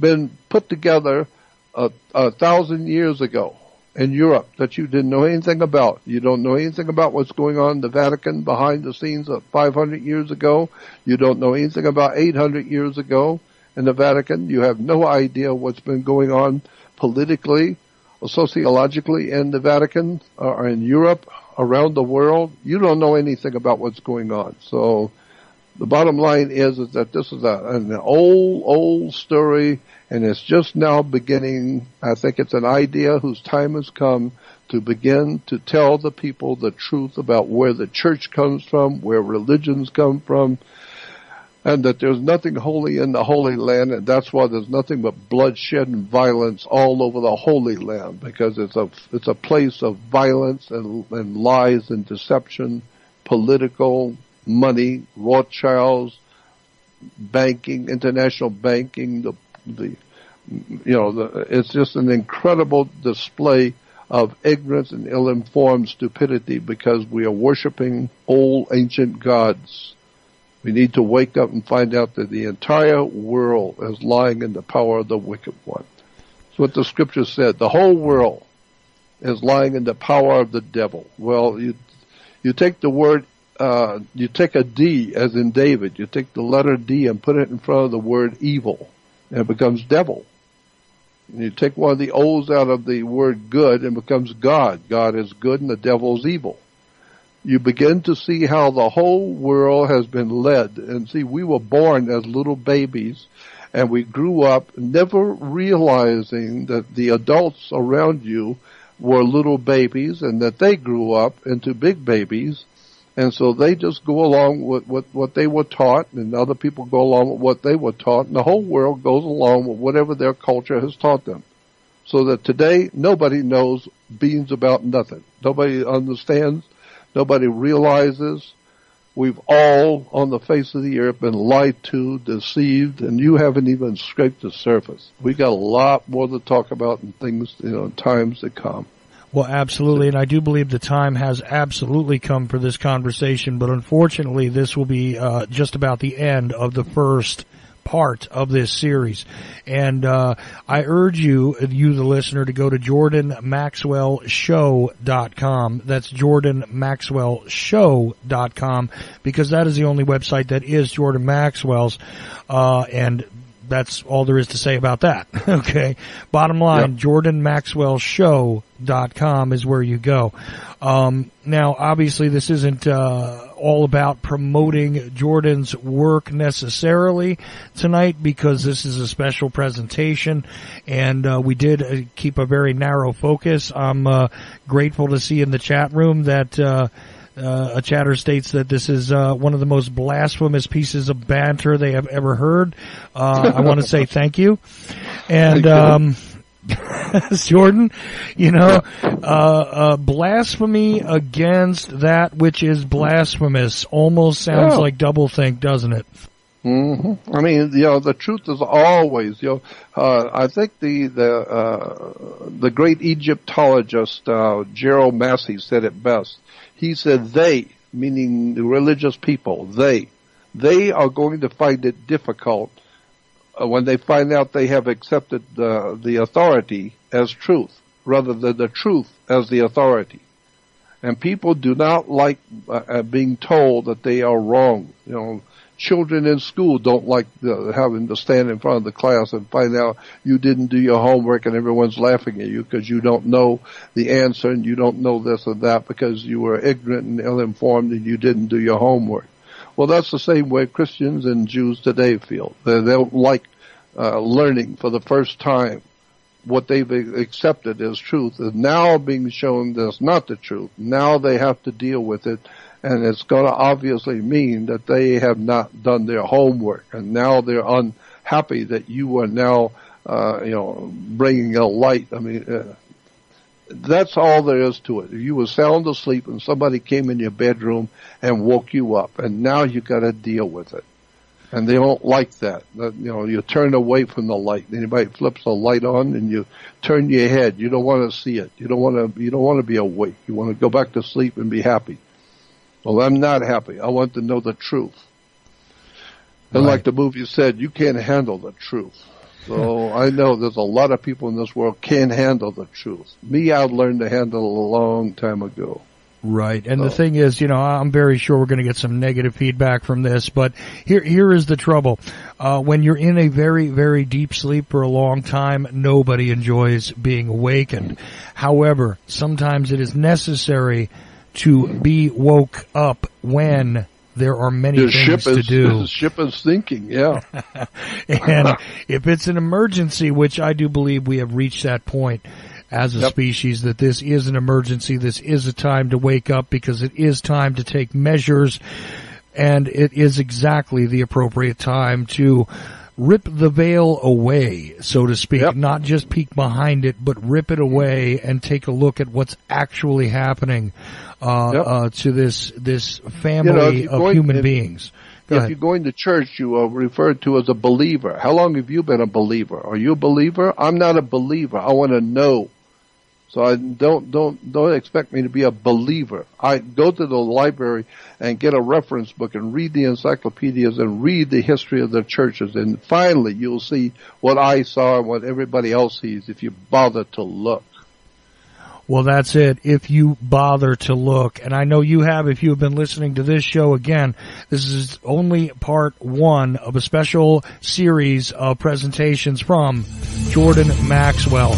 been put together a, a thousand years ago in Europe that you didn't know anything about. You don't know anything about what's going on in the Vatican behind the scenes of 500 years ago. You don't know anything about 800 years ago in the Vatican. You have no idea what's been going on politically or sociologically in the Vatican or in Europe, around the world. You don't know anything about what's going on. So the bottom line is, is that this is a, an old, old story and it's just now beginning. I think it's an idea whose time has come to begin to tell the people the truth about where the church comes from, where religions come from, and that there's nothing holy in the Holy Land, and that's why there's nothing but bloodshed and violence all over the Holy Land, because it's a it's a place of violence and, and lies and deception, political money, Rothschilds, banking, international banking, the the you know the, it's just an incredible display of ignorance and ill-informed stupidity because we are worshiping old ancient gods we need to wake up and find out that the entire world is lying in the power of the wicked one. That's what the scripture said. The whole world is lying in the power of the devil. Well, you you take the word, uh, you take a D as in David. You take the letter D and put it in front of the word evil, and it becomes devil. And you take one of the O's out of the word good and becomes God. God is good and the devil is evil you begin to see how the whole world has been led. And see, we were born as little babies and we grew up never realizing that the adults around you were little babies and that they grew up into big babies. And so they just go along with, what they were taught and other people go along with what they were taught and the whole world goes along with whatever their culture has taught them. So that today nobody knows beans about nothing. Nobody understands Nobody realizes we've all on the face of the earth been lied to, deceived, and you haven't even scraped the surface. We got a lot more to talk about in things, you know, times to come. Well, absolutely, and I do believe the time has absolutely come for this conversation, but unfortunately, this will be uh, just about the end of the first part of this series. And uh, I urge you, you the listener, to go to jordanmaxwellshow.com. That's jordanmaxwellshow.com because that is the only website that is Jordan Maxwell's. Uh, and that's all there is to say about that. okay. Bottom line, yep. jordanmaxwellshow.com is where you go. Um, now, obviously, this isn't uh, all about promoting Jordan's work necessarily tonight because this is a special presentation, and uh, we did uh, keep a very narrow focus. I'm uh, grateful to see in the chat room that. Uh, a chatter states that this is uh, one of the most blasphemous pieces of banter they have ever heard. Uh, I want to say thank you. And um, Jordan, you know, uh, uh, blasphemy against that which is blasphemous almost sounds like doublethink, doesn't it? Mm-hmm. I mean, you know, the truth is always, you know, uh, I think the the uh, the great Egyptologist uh, Gerald Massey said it best. He said, "They, meaning the religious people, they, they are going to find it difficult uh, when they find out they have accepted the, the authority as truth rather than the truth as the authority. And people do not like uh, uh, being told that they are wrong. You know, children in school don't like the, having to stand in front of the class and find out you didn't do your homework and everyone's laughing at you because you don't know the answer and you don't know this or that because you were ignorant and ill-informed and you didn't do your homework. Well, that's the same way Christians and Jews today feel. They, they don't like uh, learning for the first time what they've accepted as truth is now being shown that's not the truth. Now they have to deal with it, and it's going to obviously mean that they have not done their homework, and now they're unhappy that you are now, uh, you know, bringing a light. I mean, uh, that's all there is to it. You were sound asleep and somebody came in your bedroom and woke you up, and now you got to deal with it. and they don't like that. that. You know, you turn away from the light. Anybody flips the light on, and you turn your head. You don't want to see it. You don't want to. You don't want to be awake. You want to go back to sleep and be happy. Well, I'm not happy. I want to know the truth. And right. like the movie said, you can't handle the truth. So I know there's a lot of people in this world can't handle the truth. Me, I learned to handle it a long time ago. Right. And so. the thing is, you know, I'm very sure we're going to get some negative feedback from this, but here, here is the trouble. Uh, when you're in a very, very deep sleep for a long time, nobody enjoys being awakened. However, sometimes it is necessary to be woke up when there are many the things is, to do. The ship is sinking, yeah. and if it's an emergency, which I do believe we have reached that point as a yep. species, that this is an emergency, this is a time to wake up because it is time to take measures and it is exactly the appropriate time to rip the veil away, so to speak, yep. not just peek behind it, but rip it away and take a look at what's actually happening uh, yep. uh, to this this family you know, of going, human if, beings. Go if ahead. you're going to church, you are referred to as a believer. How long have you been a believer? Are you a believer? I'm not a believer. I want to know. So I don't don't don't expect me to be a believer. I go to the library and get a reference book and read the encyclopedias and read the history of the churches and finally you'll see what I saw and what everybody else sees if you bother to look. Well, that's it. If you bother to look, and I know you have if you have been listening to this show again, this is only part one of a special series of presentations from Jordan Maxwell.